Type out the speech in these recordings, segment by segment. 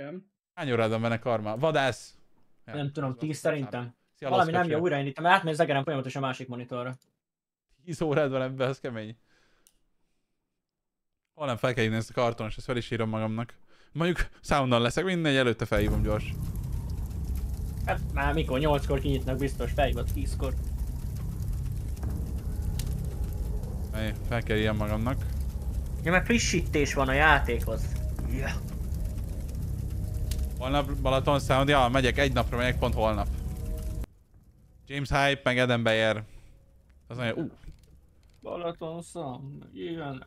Igen. Hány órád van benne karma? Vadász! Ja, Nem tudom. 10 szerintem. Szia, Valami nem jó, újraindítom, átmegy az egerem folyamatosan a másik monitorra. 10 órád van ebbe, az kemény. Holnap fel kell hívni ezt a kartonos, ezt fel is írom magamnak. Mondjuk soundon leszek, mindegy, előtte felhívom gyors. Hát már mikor 8-kor kinyitnak biztos, felhívod 10-kor. Ej, Fel kell írjam magamnak. Ja, meg frissítés van a játékhoz. Ja. Holnap Balaton Sound, ja, megyek, egy napra megyek, pont holnap. James Hype, meg Eden Beyer. Az nagyon, uh, Balaton szam, igen.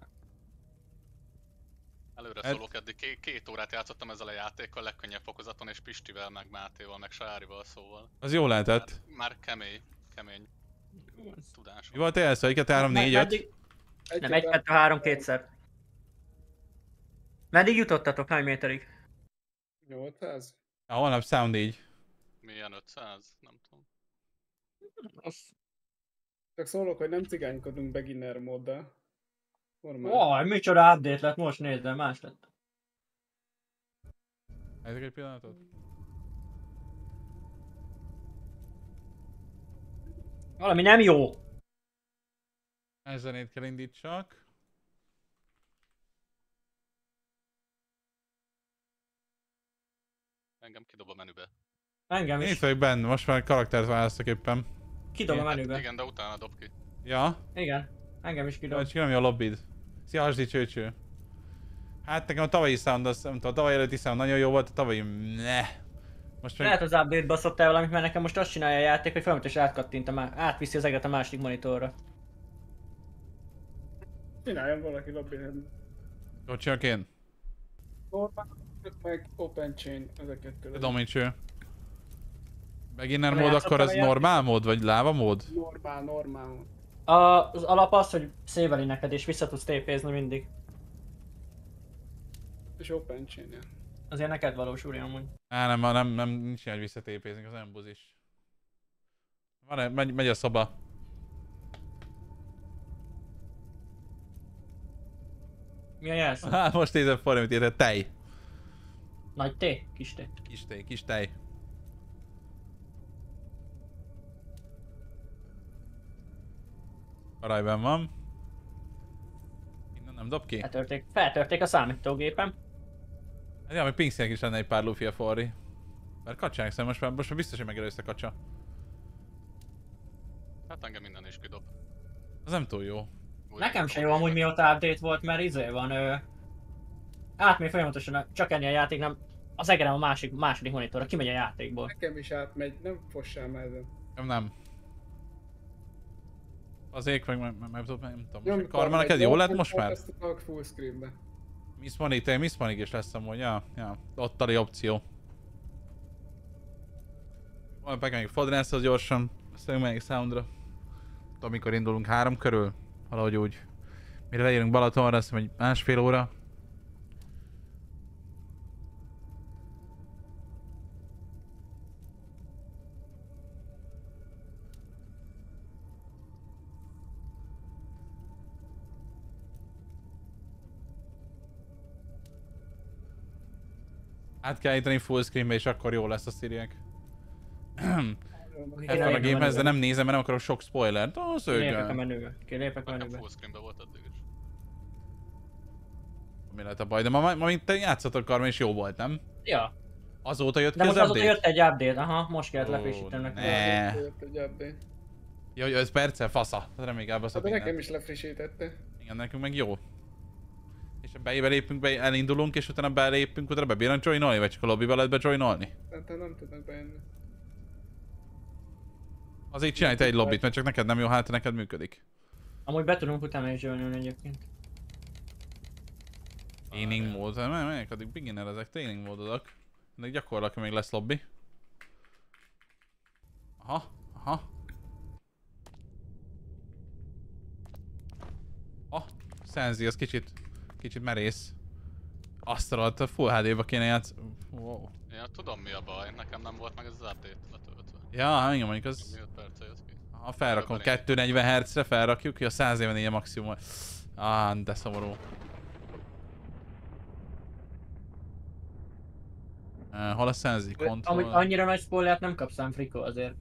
Előre Hát- szólok, eddig két, két órát játszottam ezzel a játékkal, legkönnyebb fokozaton, és Pistivel, meg Mátéval, meg Sárival szóval. az jó lehetett. Már kemény, kemény tudás. Mi volt elszó? 1, 2, 3, 4, 5? Meddig- Nem, 1, 2, 3, kétszer. Meddig jutottatok? Hány méterig? 800? A holnap Sound így. Milyen 500? Nem tudom. Csak szólok, hogy nem cigánykodunk beginner móddal. Normál. Vaj, micsoda update lett, most nézd el, más lett. Ezek egy pillanatot? Valami nem jó. Zenét kell indítsak. Engem kidob a menübe. Engem Én is. vagyok benne, most már karaktert választok éppen. Kidob a Hát menübe. igen, de utána dob ki. Ja? Igen. Engem is kidob. Vagy csinálom a lobbid. Szia, Asdi csőcső. Hát nekem a tavalyi sound, az, nem tudom, a tavalyi előtti sound nagyon jó volt, a tavalyi ne. Most meg... Lehet az update baszottál valamit, mert nekem most azt csinálja a játék, hogy folyamatosan átkattint a má- átviszi az eget a másik monitorra. Csináljon valaki. Hogy csinálok én? Normál, meg open chain, ezeket tudod. Domain. Beginner mód, akkor játék- normál mód, vagy láva mód? Normál, normál. A, az alap az, hogy széveli neked és vissza tudsz tépézni mindig. És open chain -ja. Azért neked valósulja amúgy. Á, nem, nem, nem, nincs ilyen, hogy visszatépézni, az nem buzis. Van -e, megy, megy a szoba. Mi a jelszó? Hát most nézem forró, amit írta, tej. Nagy T? Kis T. Kis tej, kis tej. Arajban van. Innen nem dob ki? Hát, Feltörték, feltörték a számítógépem. ja, még Pinkszének is lenne egy pár lufi a forri. Mert kacsának szerintem most már, most már biztos, hogy megelőzte kacsa. Hát engem minden is kidob. Az nem túl jó. Nekem se jó amúgy mióta update volt, mert izé van, ö... Átmegy folyamatosan, csak ennél a játék, nem az egerem a másik, második monitorra, kimegy a játékból. Nekem is átmegy, nem fossál már ezen. Nem, nem. Az ég meg, meg, meg, meg, nem tudom, a karma neked egy jó lett most már? Full screenbe. Miss Money, te Miss Money is lesz amúgy, ja, ja, ott a opció. Van meg még fodrászhoz gyorsan, aztán megyek soundra. Tudom, mikor indulunk három körül, valahogy úgy. Mire leérünk Balatonra, azt mondom, hogy másfél óra. Át kell állítani full screenbe, és akkor jó lesz a szíriek. Ez van a gamehez, de nem nézem, mert nem akarok sok spoilert. Ó, Kilépek a menübe. Kilépek a menübe. full screenbe volt eddig is. Mi lehet a baj? De ma, ma mint te játszottad karma, és jó volt, nem? Ja. Azóta jött De ki most az azóta update? jött egy update, aha, most kellett ne. Egy update. Jó, jó, ez perccel fasza. Ez reméljük elbaszott Hát de nekem is lefrissítette. Igen, nekünk meg jó. És ha bejébe lépünk, be, elindulunk, és utána belépünk, utána bebírnak joinolni, vagy csak a lobbyba lehet bejoinolni? Tehát nem tudnak bejönni. Azért csinálj te egy lobbit, mert csak neked nem jó, hát neked működik. Amúgy be tudunk utána is jönni egyébként. Training mód, hát melyek addig beginner ezek training módodok. De gyakorlatilag még lesz lobby. Aha, aha. Ah, Senzi, az kicsit, kicsit merész. Azt a full HD-ba kéne játsz... Wow. Ja, tudom mi a baj, nekem nem volt meg ez az update letöltve. Ja, igen, mondjuk az... Mi 5 perce jössz ki. Ha felrakom Előbb elég. 240 Hz-re, felrakjuk, hogy a 144 a maximum. Ah, de szomorú. Uh, hol a szenzi? Amúgy Control. annyira nagy spoilert nem kapsz Friko azért.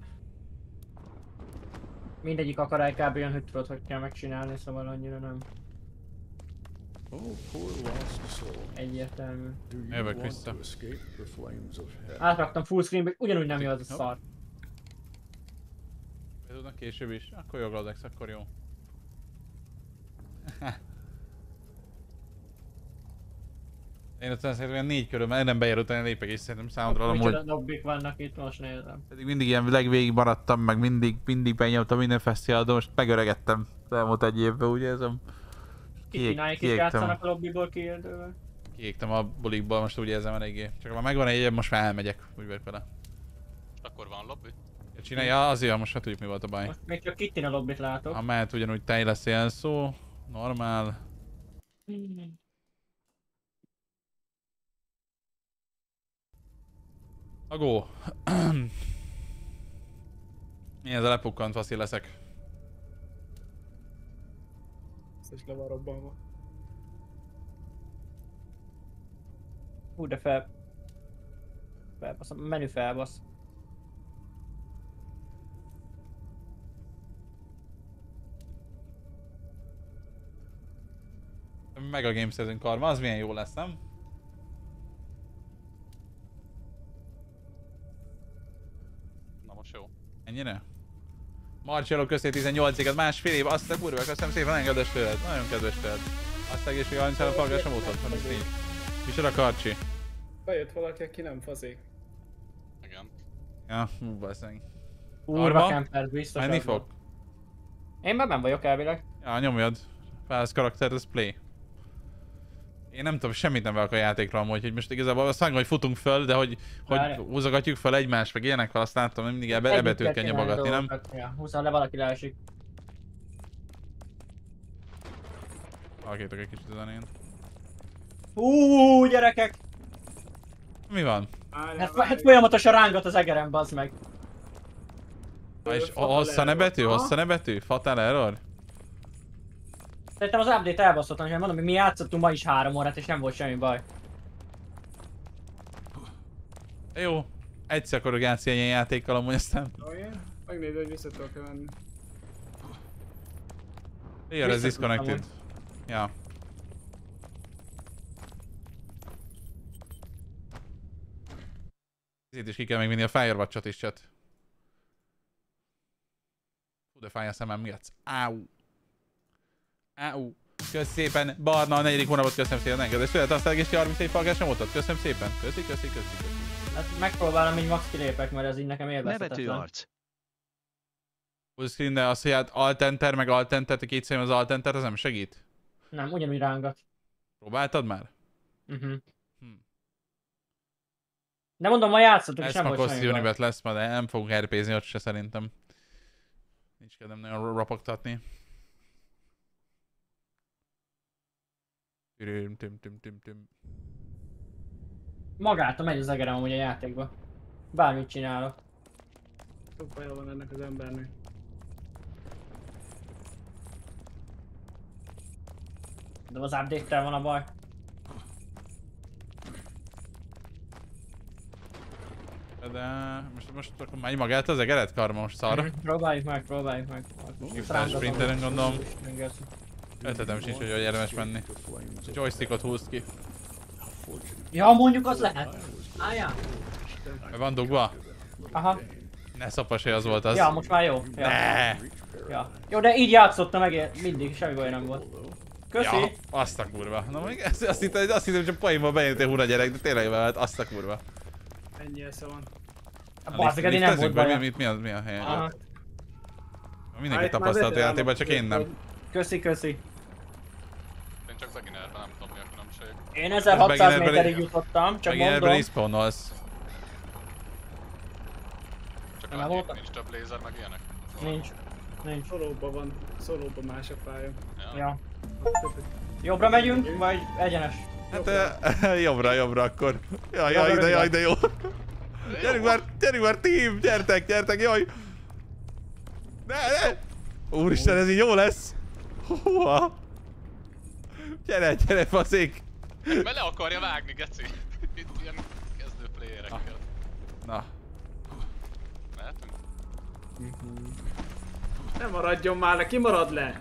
Mindegyik akarály kb. olyan, hogy tudod, hogy kell megcsinálni, szóval annyira nem egyértelmű. Do you Jövök want vissza. to escape the flames of hell? Átraktam full screenbe, ugyanúgy nem jó az a szar. Be Tudnak később is? Akkor jó, Gladex, akkor jó. Én ott szerintem olyan négy körül, mert nem bejár utána lépek és szerintem soundra amúgy. Micsoda dobbik vannak itt, most nézem. Pedig mindig ilyen legvégig maradtam, meg mindig, mindig benyomtam minden fesztivál, de most megöregedtem. Az elmúlt egy évben, úgy érzem. Kitináik is játszanak a lobbyból kiérdővel. Kiégtem a bulikból, most úgy érzem eléggé. Csak ha már megvan egy most már elmegyek, úgy vagyok vele. És akkor van lobby? Csinálja, azért, most már tudjuk mi volt a baj. Most még csak Kittina lobbit látok. Ha mehet ugyanúgy tej lesz ilyen szó, normál. Agó. Milyen ez a lepukkant faszi leszek. Is le van robbanva. Hú, de fel... Felbasz, a menü felbasz. Meg a Games Season karma, az milyen jó lesz, nem? Na most jó. Ennyire? Marcello közé 18 éget, másfél év, azt a kurva, köszönöm szépen, nagyon kedves tőled, nagyon kedves tőled. Azt egészség, a a palgás nem mutat, 34. Micsoda karcsi? Bejött valaki, aki nem fazik. Igen. Ja, hú, baszeng. Kurva Arma? camper, biztos. Menni az fog? Én már nem vagyok elvileg. Ja, nyomjad. Fász karakter, ez play. Én nem tudom, semmit nem várok a játékra amúgy, hogy most igazából azt mondom, hogy futunk föl, de hogy, hogy húzogatjuk föl egymást, meg ilyenekkel, azt láttam, hogy mindig ebbe, ebetűt kell nyomogatni, nem? Ja, húzzal le, valaki leesik. Alakítok egy kicsit ezen én. Hú, gyerekek! Mi van? Hát, hát folyamatosan rángat az egerem, bazd meg. Ha és hossza nebetű? Hossza nebetű? Fatal error? Szerintem az update elbaszottan, hogy mondom, hogy mi játszottunk ma is három órát, és nem volt semmi baj. Jó. Egyszer akarok játszani ilyen játékkal, amúgy aztán... Olyan? Megnézd, hogy vissza tudok ez Vissza tudtam disconnected. Ja. Itt is ki kell még vinni a Firewatch-ot is, chat. Hú, de fáj a szemem, mi az? Áú. Áú. Kösz szépen, Barna, a negyedik hónapot köszönöm szépen, neked. És tőled azt egész 31 falkás nem voltad. Köszönöm szépen. Köszi, köszi, köszi, köszi. Hát megpróbálom, így max kilépek, mert ez így nekem Nevető élvezhetetlen. arc. Full screen, de az, hogy hát Alt-Enter, meg Alt-Enter, te két az Alt-Enter, az nem segít? Nem, ugyanúgy rángat. Próbáltad már? Uh-huh. Hm. De mondom, ma játszottuk, és Ez nem ma volt semmi. Unibet lesz ma, de nem fogunk herpézni ott se szerintem. Nincs kedvem nagyon rapogtatni. Tüm, tüm, tüm, tüm, tüm. Magától megy az egerem amúgy a játékba. Bármit csinálok. Sok baja van ennek az embernek. De az update-tel van a baj. De most, most akkor megy magát az egeret karma most. Mhm, Próbáljuk meg, próbáljuk meg. Flash sprinteren gondolom. Rengeteg. Ötletem sincs, hogy hogy érdemes menni. Joystickot húzd ki. Ja, mondjuk az lehet. Álljál. Van dugva? Aha. Ne szapas, hogy az volt az. Ja, most már jó. Ja. Ne! ja. Jó, de így játszottam meg mindig, semmi baj nem volt. Köszi. Ja, azt a kurva. Na még ezt, azt hittem, azt hittem, hogy csak poénban bejöttél hura gyerek, de tényleg bevált, azt a kurva. Ennyi esze van. A bazzeg, eddig nem volt be, baj. mi, mi, mi, a, mi a helyen? Aha. Mindenki Hát, tapasztalt a játékban, csak én nem. Köszi, köszi. Zaginerben nem tudom mi a különbség. Én 1600 Beginnerben- méterig jutottam, csak Meg ebben mondom. respawnolsz. Csak Nem voltak? nincs több lézer meg ilyenek. Nincs. Nincs. Szolóban van. Szolóban más a pálya. Ja. Ja. Jobbra megyünk, vagy egyenes? Hát eh, jobbra, jobbra akkor. Jaj, jaj, Jobbra, de jaj, jobbra. de jó. Gyerünk már, gyerünk már team, gyertek, gyertek, jaj. Ne, ne. Úristen, ez így jó lesz. Húha. Gyere, gyere, faszék. Mert le akarja vágni, geci. Itt ilyen kezdő playerek. Na, Mehetünk? Ne maradjon már le, ki marad le?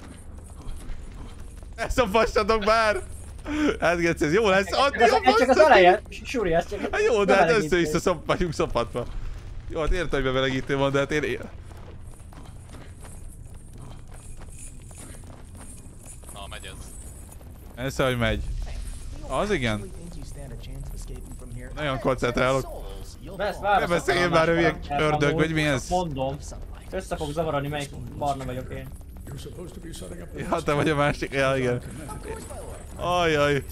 ne szopassatok már! Hát Geci, ez jó lesz, Ez, ez csak az szopassatok! eleje, Suri, ez csak Hát jó, de hát össze-vissza szop, vagyunk szopatva. Jó, hát értem, hogy bemelegítő van, de hát én... én- Na, megy ez. Ez hogy megy. Az igen. Nagyon koncentrálok. Ne beszélj már, hülye ördög, vagy mi ez? Mondom. Össze fog zavarni, melyik barna vagyok én. Ja, te vagy a másik. Ja, igen. Ajaj.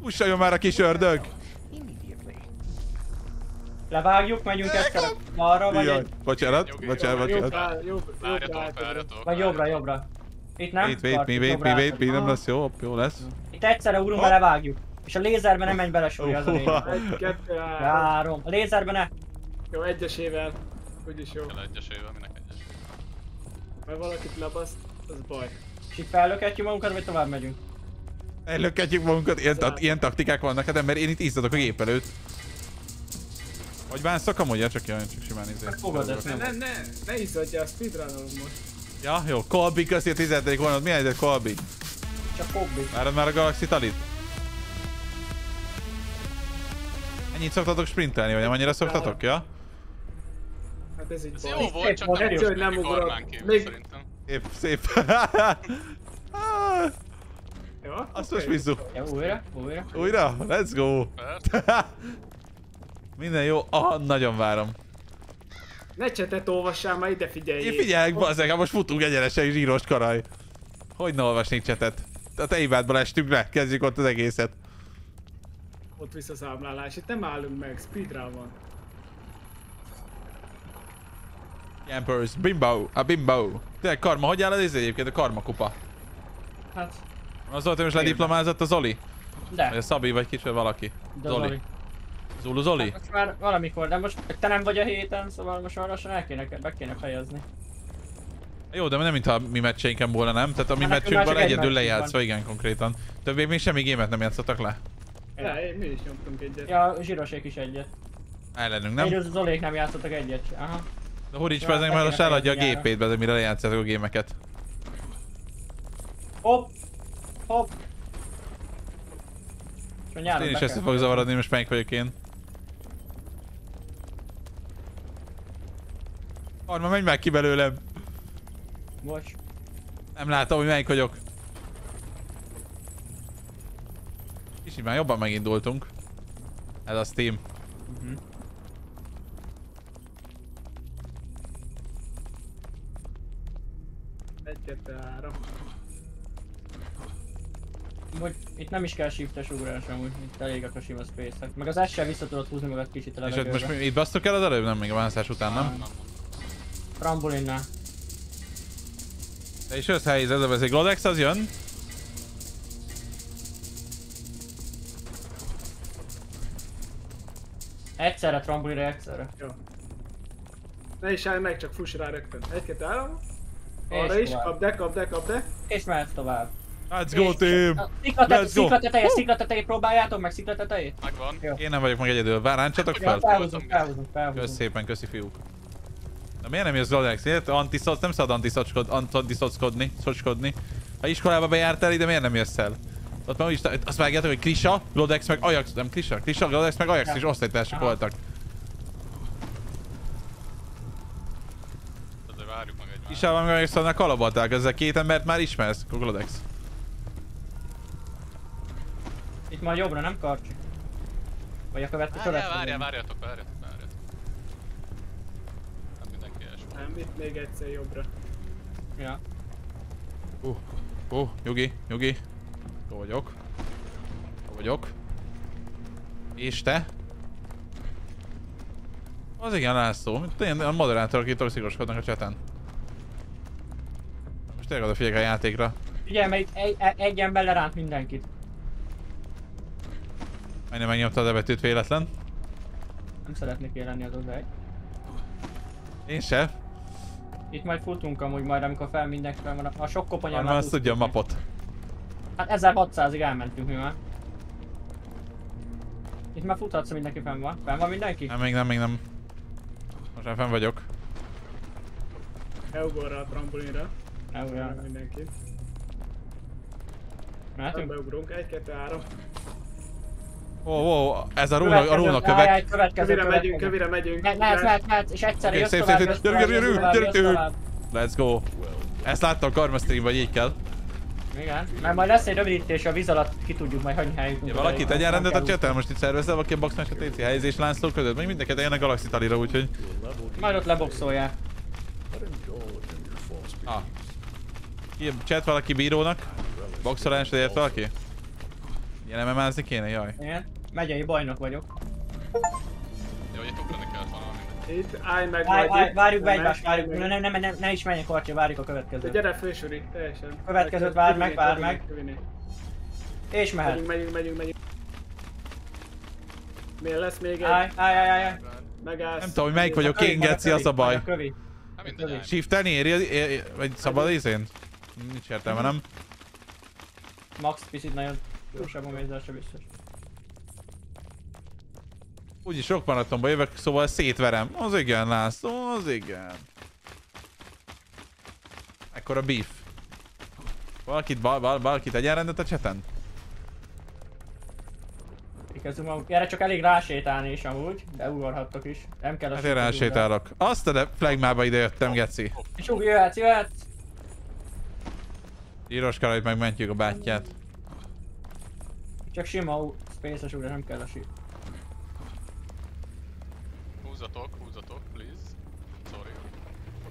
Ussaljon már a kis ördög! Levágjuk, megyünk egyszer balra, vagy, egy, bocsánat, bocsánat, bocsánat. jobb, jobb, Várjatok, várjatok. vagy jobbra, jobbra. Itt nem? Wait, wait, mi, wait, mi, wait, mi, nem lesz jó, jó lesz. Itt egyszerre ugrunk, be levágjuk. És a lézerben nem menj bele, Suri, az a lényeg. Egy, kettő, három. A lézerben ne. Jó, egyesével. Úgyis jó. Kell egyesével, minek egyesével. Mert valakit lebaszt, az baj. És itt fellöketjük magunkat, vagy tovább megyünk? Ellöketjük magunkat, ilyen, ta- ilyen taktikák vannak, hát ember, én itt izzadok a gép előtt. Hogy bánszak amúgy, csak jaj, csak simán izé. fogad ezt Ne, ne, ne, ne izzadjál, speedrunnolod most. Ja, jó, Colby, köszi a 17. vonat, mi a helyzet, Colby? Csak hobbi. Várod már a Galaxy Talit? Ennyit szoktatok sprintelni, vagy nem annyira szoktatok, ja? Hát ez így Ez jó volt, csak nem jó. Hogy nem ugrott. Még-. Szép, szép. Jó? Azt most bízzuk. Ja, újra, újra. Újra? Let's go! Minden jó. Ah, nagyon várom. Ne csetet olvassál, már ide figyelj. Én figyelek, bazzeg, hát most futunk egyenesen zsíros karaj. Hogy ne olvasnék csetet? A te hibádba lestünk le, kezdjük ott az egészet. Ott visszaszámlálás, itt nem állunk meg, speedrun van. Campers, bimbo, a bimbo. Tényleg karma, hogy áll az izé egyébként a karma kupa? Hát, Az volt, hogy most lediplomázott a Zoli? Vagy de. a Szabi, vagy kicsit valaki? de Zoli. Zulu Zoli? Most már valamikor, de most te nem vagy a héten, szóval most már lassan el kéne, be kéne fejezni. Jó, de nem mintha mi meccseinken volna, nem? Tehát a mi Hát meccsünkben egy egyedül meccsünk lejátszva, igen, konkrétan. Többé még semmi gémet nem játszottak le. Ja, mi is nyomtunk egyet. Ja, zsírosék is egyet. Ellenünk, Nem? az Zolék nem játszottak egyet. Aha. De Hurics Ja, már most eladja a gépét, be, mire lejátszátok a gémeket. Hopp! Hopp! Én is kell. fog zavarodni, most melyik vagyok én. Arma, menj meg ki belőlem! Bocs. Nem látom, hogy melyik vagyok. Kicsit már jobban megindultunk. Ez a Steam. Mhm. Egy, kettő, három. Hogy itt nem is kell shiftes ugrás amúgy, itt elég a sima space Meg az S-sel vissza tudod húzni magad kicsit a És ott most levegőbe. mi, itt basztok el az előbb? Nem, még a választás után, nem? Nem mondom. Trambulinnál. Te is jössz helyzet, ez egy Glodex, az jön. Egyszerre trambulinra, egyszerre. Jó. Ne is állj meg, csak fuss rá rögtön. Egy, kettő, három. Arra És is, tovább. kap de, kap de, kap de. És mehetsz tovább. Let's go team! A Szikla, Let's te, go. szikla teteje, szikla tetejét próbáljátok meg, szikla tetejét. Megvan. Jó. Én nem vagyok meg egyedül, várjáncsatok Ja, fel? felhúzunk, felhúzunk, Kösz felhúzunk. szépen, köszi fiúk. Miért nem jössz Glodex? Miért? Antiszoc, nem szabad antiszocskod, antiszockodni, szocskodni. Ha iskolába bejártál ide, miért nem jössz el? Ott már úgyis, azt vágjátok, hogy Krisa, Glodex meg Ajax, nem Krisa, Krisa, Glodex meg Ajax Ja. is osztálytársak voltak. Azért várjuk meg egymást. Krisával meg Ajax annak kalabalták, ezzel két embert már ismersz, Glodex. Itt majd jobbra, nem karcsi? Vagy a következő Várjál, várjál, várjatok, várjatok, Nem, itt még egyszer jobbra. Ja. Uh, uh, nyugi, nyugi. Jó vagyok. Jó vagyok. És te? Az igen, László. Tényleg a moderátorok itt toxikoskodnak a cseten. Most tényleg odafigyelek a játékra. Ugye, mert itt egy, egy, egy ember leránt mindenkit. Majdnem megnyomta a betűt véletlen. Nem szeretnék én lenni az odáig. Én se. Itt majd futunk amúgy majd, amikor fel mindenki fel van. A sok koponyán Már azt tudja a mapot. Hát 1600-ig elmentünk mi már. Itt már futhatsz, mindenki fenn van. Fenn van mindenki? Nem, még nem, még nem. Most már fenn vagyok. Eugorra a trampolinra. Ne, ugyan. Mindenkit. Mehetünk? Beugrunk. 1, 2, 3. Ó, ó, ez a róna, a róna kövek. jaj, Következő, Kövire megyünk, kövire megyünk. Me- Mehetsz, mehetsz, mehetsz, és egyszerre Oké, jössz szép, tovább, szép, jössz tovább, jössz tovább. Let's go. Ezt láttam a Karma streamben, így kell. Igen, mert majd lesz egy rövidítés, a víz alatt ki tudjuk majd hagyni helyünk. Ja, valaki tegyen rendet a csetel, most itt szervezel, aki a boxnak a TC helyezés láncló között, még mindenki tegyen a Galaxy talira, úgyhogy... Majd ott leboxolják. Ah. Ki, chat valaki bírónak? Boxolásra ért valaki? Ilyen MMA-zni kéne, jaj. Igen. Megyei bajnok vagyok. Jó, hogy itt ugrani kellett volna mindegy. Itt állj meg Várj, várj, itt. várjuk be Nem, egymást, várjuk. nem, Ne, nem. ne, ne, ne, ne is menjek Artya, várjuk a De következőt. Gyere fősori, teljesen. Következőt várd meg, köviné, meg. És mehet. Megyünk, megyünk, megyünk, megyünk. Miért lesz még egy? Állj, állj, állj, állj. Megállsz. Nem tudom, hogy melyik vagyok én, geci, az a kövi, baj. Hát. Shiftelni éri, éri, vagy szabad izén? Nincs értelme, nem? Max picit nagyon gyorsabban mész, de se biztos. Úgyis sok maratonba jövök, szóval szétverem. Az igen, László, az igen. Ekkora beef. Valakit, val, val, valakit tegyen rendet a cseten? Magunk. Erre csak elég rásétálni is amúgy, de ugorhattok is. Nem kell a Hát én rásétálok. Azt a de flagmába ide jöttem, geci. És ugj, jöhetsz, jöhetsz! Íros karait megmentjük a bátyját. Csak sima space-es ugrás, nem kell a sík. Húzzatok, húzzatok, please. Sorry.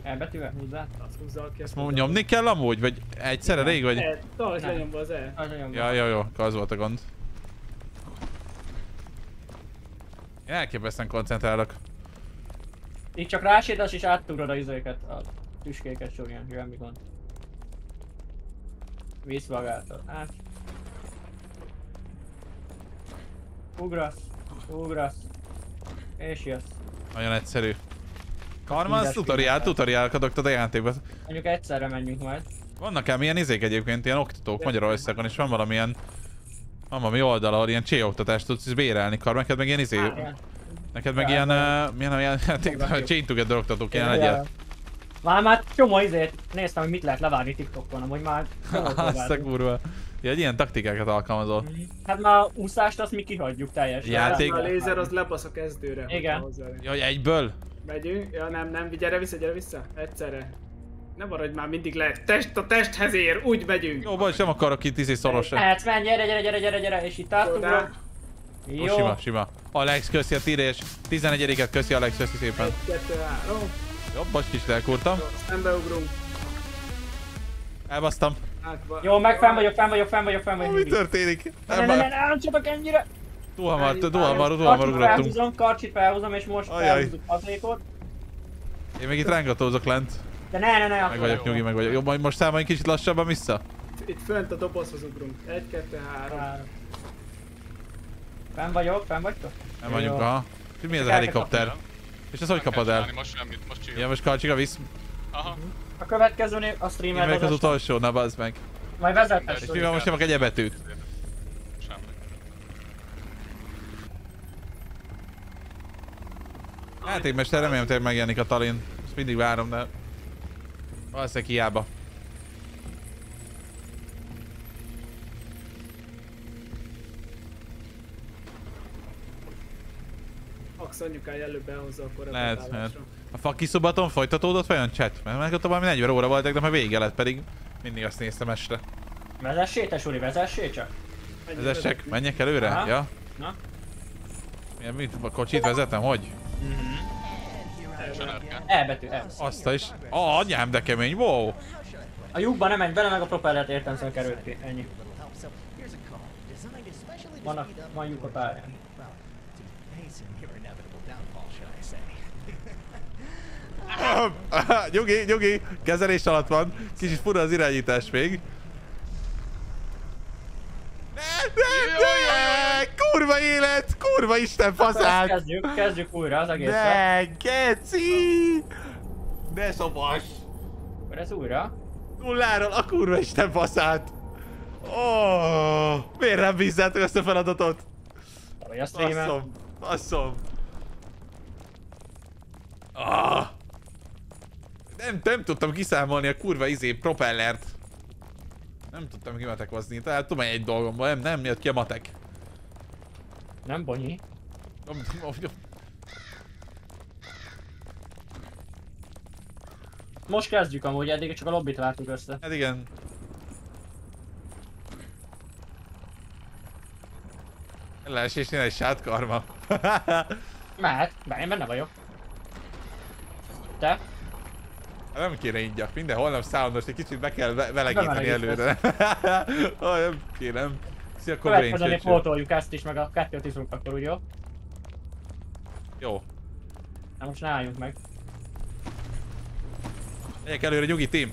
Elbetűvel húzzál? Azt húzzal ki. Ezt mondom, nyomni kell amúgy? Vagy egyszerre rég vagy? E, tartsd Nem. lenyomva az E. Ja, jó, jó, az volt a gond. Én elképesztően koncentrálok. Így csak rásétálsz és áttugrod a izéket, a tüskéket sorján, semmi gond. Vízvagáltad. Át. Ugrasz, ugrasz. És jössz. Nagyon egyszerű. Karma, az Tízes tutoriál, adtad a játékba. Mondjuk egyszerre menjünk majd. Vannak ám ilyen izék egyébként, ilyen oktatók Magyarországon, és van valamilyen... Van valami oldal, ahol ilyen csé oktatást tudsz bérelni, Karma, neked meg ilyen izé... Igen. Neked meg ilyen... Uh, milyen a játék? Chain Together oktatók legyen. ja. Már már csomó izét néztem, hogy mit lehet levágni TikTokon, amúgy már Azt a kurva. Ja, egy ilyen taktikákat alkalmazol. Hát már a úszást azt mi kihagyjuk teljesen. Játék- A lézer az lebasz a kezdőre. Igen. hogyha hozzá- Ja, hogy egyből? Megyünk. Ja nem, nem, gyere vissza, gyere vissza. Egyszerre. Ne maradj már mindig le. Test a testhez ér, úgy megyünk. Jó, bocs, nem akarok itt izé szorosra. Mehetsz, menj, gyere, gyere, gyere, gyere, gyere, és itt átugrok. Jó, Jó. sima, sima. Alex, köszi a tírés. 11-et köszi Alex, köszi szépen. Kettő, három. Jó, bocs, kicsit elkurtam. Nem beugrunk. Elbasztam. Jó, meg fenn vagyok, fenn vagyok, fenn vagyok, fenn vagyok. Mi történik? Ne, ne, ne, ne, ne, ráncsatok ennyire! Túl hamar, túl hamar, túl hamar Karcsit ugrottunk. felhúzom, karcsit felhúzom, és most Ajaj. felhúzzuk azékot. Én még itt rángatózok lent. De ne, ne, ne, Meg akkor vagyok, nyugi, meg vagyok. Jó, majd most számoljunk kicsit lassabban vissza. Itt fönt a dobozhoz ugrunk. Egy, kettő, három. Fenn vagyok, fenn vagytok? Nem vagyunk, aha. És mi ez a Csak helikopter? És ezt hogy Nem kapod el? Most semmit, most chill. Ja, most Karcsika visz. Aha. A következőnél a Én streamer vagyok az utolsó, na bazd meg. Majd vezethetsz. És mivel most nyomok egy ebetűt? Semmi. Játékmester remélem tényleg megjelenik a Talin. Ezt mindig várom, de... Valószínűleg hiába. Max anyukája előbb elhozza a Lehet, betállásra. A fakiszobaton folytatódott vajon chat? Mert meg ott valami 40 óra voltak, de már vége lett pedig. Mindig azt néztem este. Vezessé, te Suri, vezessé csak. Vezessek, menjek előre? Aha. Ja? Na. Milyen, mit? A kocsit vezetem? Hogy? Sönerke. Elbetű, el. Azt is. Ah, anyám, de kemény, wow! A lyukba nem menj bele, meg a propellert értem szóval került ki. Ennyi. Vannak, van lyuk a pályán. nyugi, nyugi, kezelés alatt van. Kicsit fura az irányítás még. Ne, ne, ne! Kurva élet! Kurva Isten faszát! kezdjük, kezdjük újra az egészet. Ne, geci! Ne szobas! Akkor ez újra. Nulláról a kurva Isten faszát! Oh, miért nem bízzátok ezt a feladatot? Vagy a streamet. Basszom, basszom. Ah! Nem, nem tudtam kiszámolni a kurva izé propellert. Nem tudtam kimatekozni, tehát tudom egy dolgomban, nem, nem jött ki a matek. Nem bonyi. Most kezdjük amúgy, eddig csak a lobbit vártuk össze. Hát igen. Leesésnél egy sátkarma. Mehet, bár én benne vagyok. Te? Nem kéne ingyak, minden holnap szállondos, egy kicsit be kell ve- velegíteni előre. oh, nem kérem. Szia, Cobra Következőnél Angel. pótoljuk ezt is, meg a kettőt iszunk akkor, úgy jó? Jó. Na most ne álljunk meg. Megyek előre, nyugi team.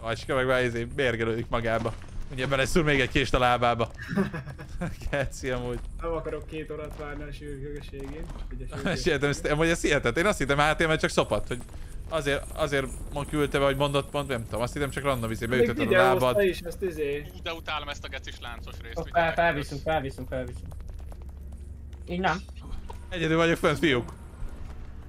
Acska meg már izé bérgelődik magába. Ugye beleszúr még egy kést a lábába. Keci amúgy. Nem akarok két órát várni a sürgőségén. Sietem, amúgy ez hihetet. Én azt hittem hát mert csak szopat, hogy azért, azért küldte be, hogy mondott pont, nem tudom, azt hittem csak random izé, Még beütötted a lábad. is ezt izé. Hú, de utálom ezt a gecis láncos részt. Fel, felviszünk, meg. felviszünk, felviszünk. Így nem. Egyedül vagyok fönt, fiúk.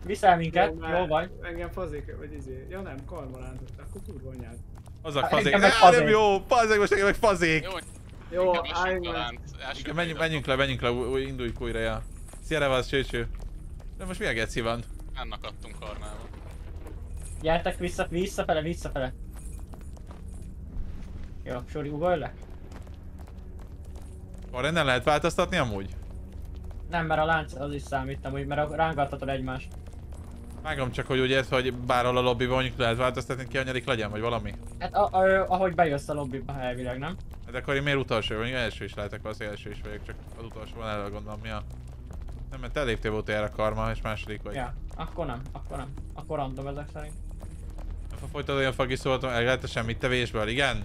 Viszel minket, már jó vagy. Engem fazik, vagy izé. Ja nem, karmalántot, akkor kurva anyád. Hozzak Hát, fazék. nem fazék. jó, fazék, most engem meg fazék. Jó, Jó, inkább állj lassítsd a meg. Igen, menjünk, le, menjünk le, új- induljuk újra, ja. Szia, Revasz, csőcső. De most mi a geci van? Ennek adtunk karmával. Gyertek vissza, visszafele, visszafele. Jó, Sori, ugorj le. Arra nem lehet változtatni amúgy? Nem, mert a lánc az is számítam, hogy mert rángathatod egymást. Vágom csak, hogy úgy hogy bárhol a lobbyban mondjuk lehet változtatni, ki anyadik legyen, vagy valami. Hát a, a, ahogy bejössz a lobbyba elvileg, nem? Hát akkor én miért utolsó vagyok? Első is lehetek, valószínűleg első is vagyok, csak az utolsó van elő gondolom mi a... Nem, mert te léptél volt erre a karma, és második vagy. Ja, akkor nem, akkor nem. Akkor random ezek szerint. Nem fog folytatni a fagi szóltam, el lehet semmit tevésből, igen?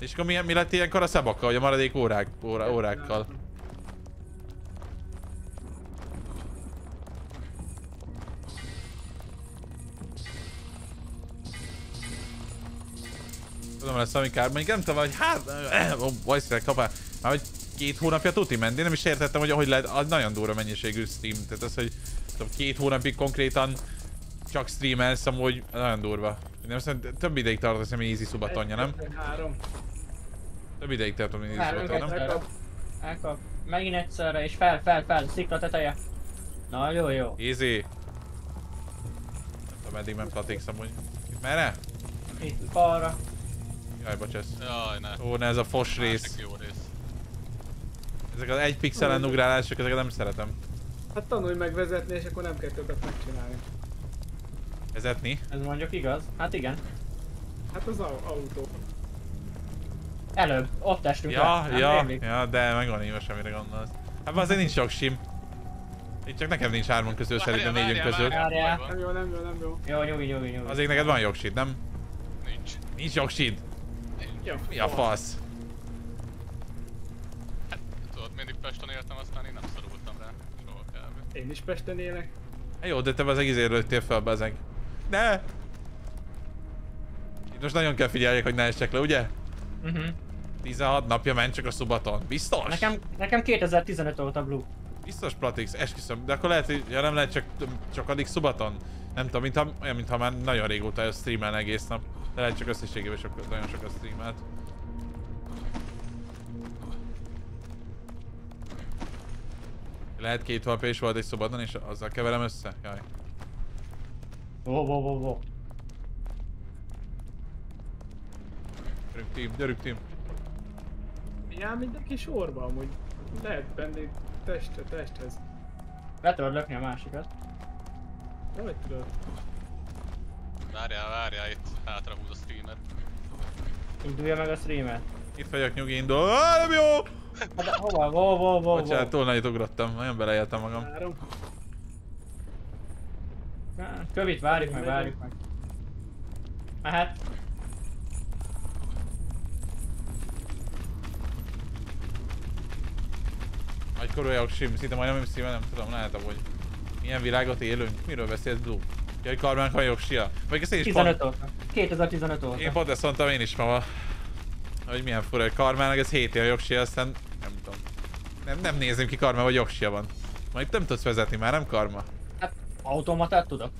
És akkor mi, mi lett ilyenkor a szabakkal, vagy a maradék órák, óra, órákkal? Tudom, lesz valami kár, mondjuk nem tudom, hogy hát, voice kapál, már hogy két hónapja tuti ment, én nem is értettem, hogy hogy lehet, az nagyon durva mennyiségű stream, tehát az, hogy tudom, két hónapig konkrétan csak streamelsz, amúgy nagyon durva. Nem szerintem több ideig tartott, azt hiszem, easy szubatonja, nem? Három. Több ideig tartott, mint easy Várunk szubaton, nem? Elkap. Megint egyszerre, és fel, fel, fel, szikla teteje. Na, jó, jó. Easy. Nem tudom, eddig Platix amúgy. Itt merre? Itt balra. Jaj, bocsász. Jaj, ne. Ó, ne ez a fos rész. Jó rész. Ezek az egy pixelen ugrálások, ezeket nem szeretem. Hát tanulj meg vezetni, és akkor nem kell többet megcsinálni. Vezetni. Ez mondjuk igaz? Hát igen. Hát az au- autó. Előbb, ott estünk Ja, le. nem ja, rémlik? ja, de megvan íme semmire gondolsz. Hát azért nincs sok sim. Itt csak nekem nincs hárman közül, szerintem négyünk közül. várjál, Nem van. jó, nem jó, nem jó. Jó, nyugi, nyugi, nyugi. Azért neked van jogsid, nem? Nincs. Nincs jogsid. Ja, Mi a fasz? Hát, tudod, mindig Pesten éltem, aztán én nem szorultam rá. Soha kb. Én is Pesten élek. Hát jó, de te az egész lőttél fel, bezeg. Ne! Itt most nagyon kell figyeljek, hogy ne essek le, ugye? Uh-huh. 16 napja ment csak a szubaton. Biztos? Nekem, nekem 2015 óta Blue. Biztos Platix, esküszöm. De akkor lehet, hogy ja, nem lehet csak, csak addig szubaton. Nem tudom, mintha, olyan, mintha már nagyon régóta streamel egész nap. De lehet csak összességében sok, nagyon sokat streamelt. Lehet két hónapja is volt egy szubaton, és azzal keverem össze? Jaj. Wow, wow, wow, wow. Gyerünk team, gyerünk team. Já, mindenki sorba amúgy. Lehet benni testre, testhez. Be tudod lökni a másikat. Hogy tudod? Várjál, várjál, itt hátra húz a streamer. Indulja meg a streamet. Itt vagyok, nyugi indul. Ah, nem jó! Hát, hova? Wow, wow, wow, Bocsánat, túl nagyot ugrottam. Nagyon beleéltem magam. Kövit, várjuk meg, várjuk meg. Mehet. Nagykorú sim, szinte majdnem nem szíve, nem tudom, lehet hogy milyen világot élünk. Miről beszélsz, Blue? Jaj, Karmánk van jogsia. Vagy ezt én is 15 pont, óta. 2015 óta. én pont ezt mondtam én is ma, hogy milyen fura, hogy Karmának ez 7 év jogsia, aztán nem tudom. Nem, nem nézném ki karma, vagy jogsia van. Ma itt nem tudsz vezetni már, nem karma? Hát automatát tudok.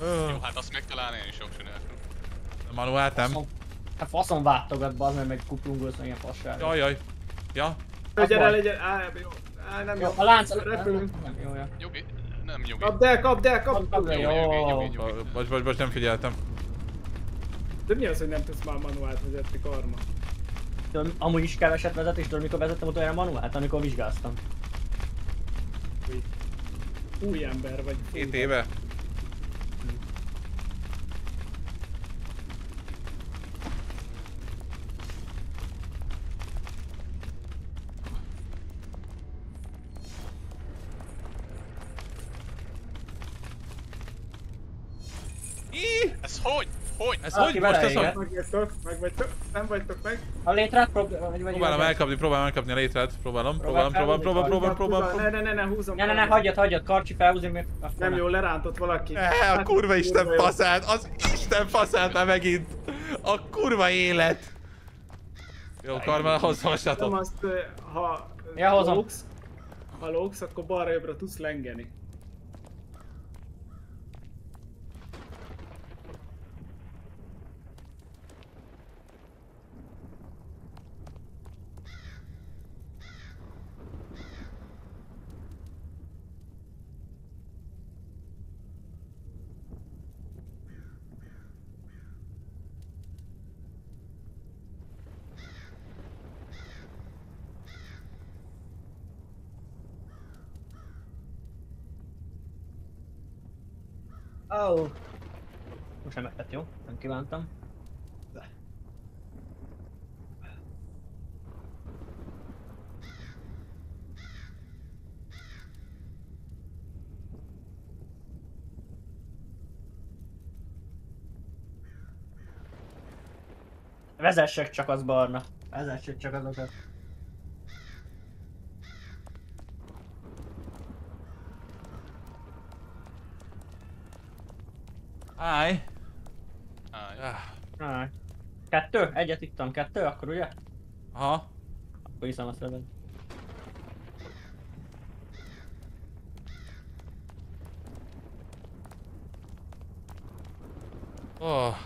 Jó, hát azt megtalálni én is sok nélkül. A manuált nem? Faszom- Hát faszom vágtogat, bazd meg, meg kuplungolsz, meg ilyen fasság. Jaj, jaj. Ja? Legyen, legyen, á, jó. Á, nem Jó, jó. a lánc... Repülünk. Nem, jó, jó. Nyugi. Nem nyugi. Kapd el, kapd el, kapd el, nyugi, nyugi, nyugi. Bocs, bocs, bocs, nem figyeltem. De mi az, hogy nem tudsz már manuált vezetni karma? Tudod, Amúgy is keveset vezet, és tudod mikor vezettem utoljára manuált, amikor vizsgáztam. Új, új ember vagy. Két éve? Ih! Ez hogy? Hogy? Ez Valaki hogy most? Megvagytok, megvagytok, nem vagytok meg. A létrát prób... vagy, vagy Próbálom elkapni, próbálom elkapni a létret. Próbálom, próbálom, próbálom, próbálom, próbálom, próbálom. Ne, ne, ne, ne, húzom. Ne, ne, ne, hagyjad, hagyjad, karcsi felhúzni, még... Nem jó, lerántott valaki. Eh, a kurva isten kurva jó. faszát, az isten faszát már megint. A kurva élet. Jó, Karmel, hozz Nem hasatot. azt, ha Ja, hozom. ha lógsz, akkor balra-jobbra tudsz lengeni. Oh. Most nem lett jó, nem kívántam. Vezessek csak az barna. Vezessek csak azokat. Állj. Állj. Ah, Á, Kettő? Egyet ittam, kettő? Akkor ugye? Aha. Akkor iszom azt veled. Oh.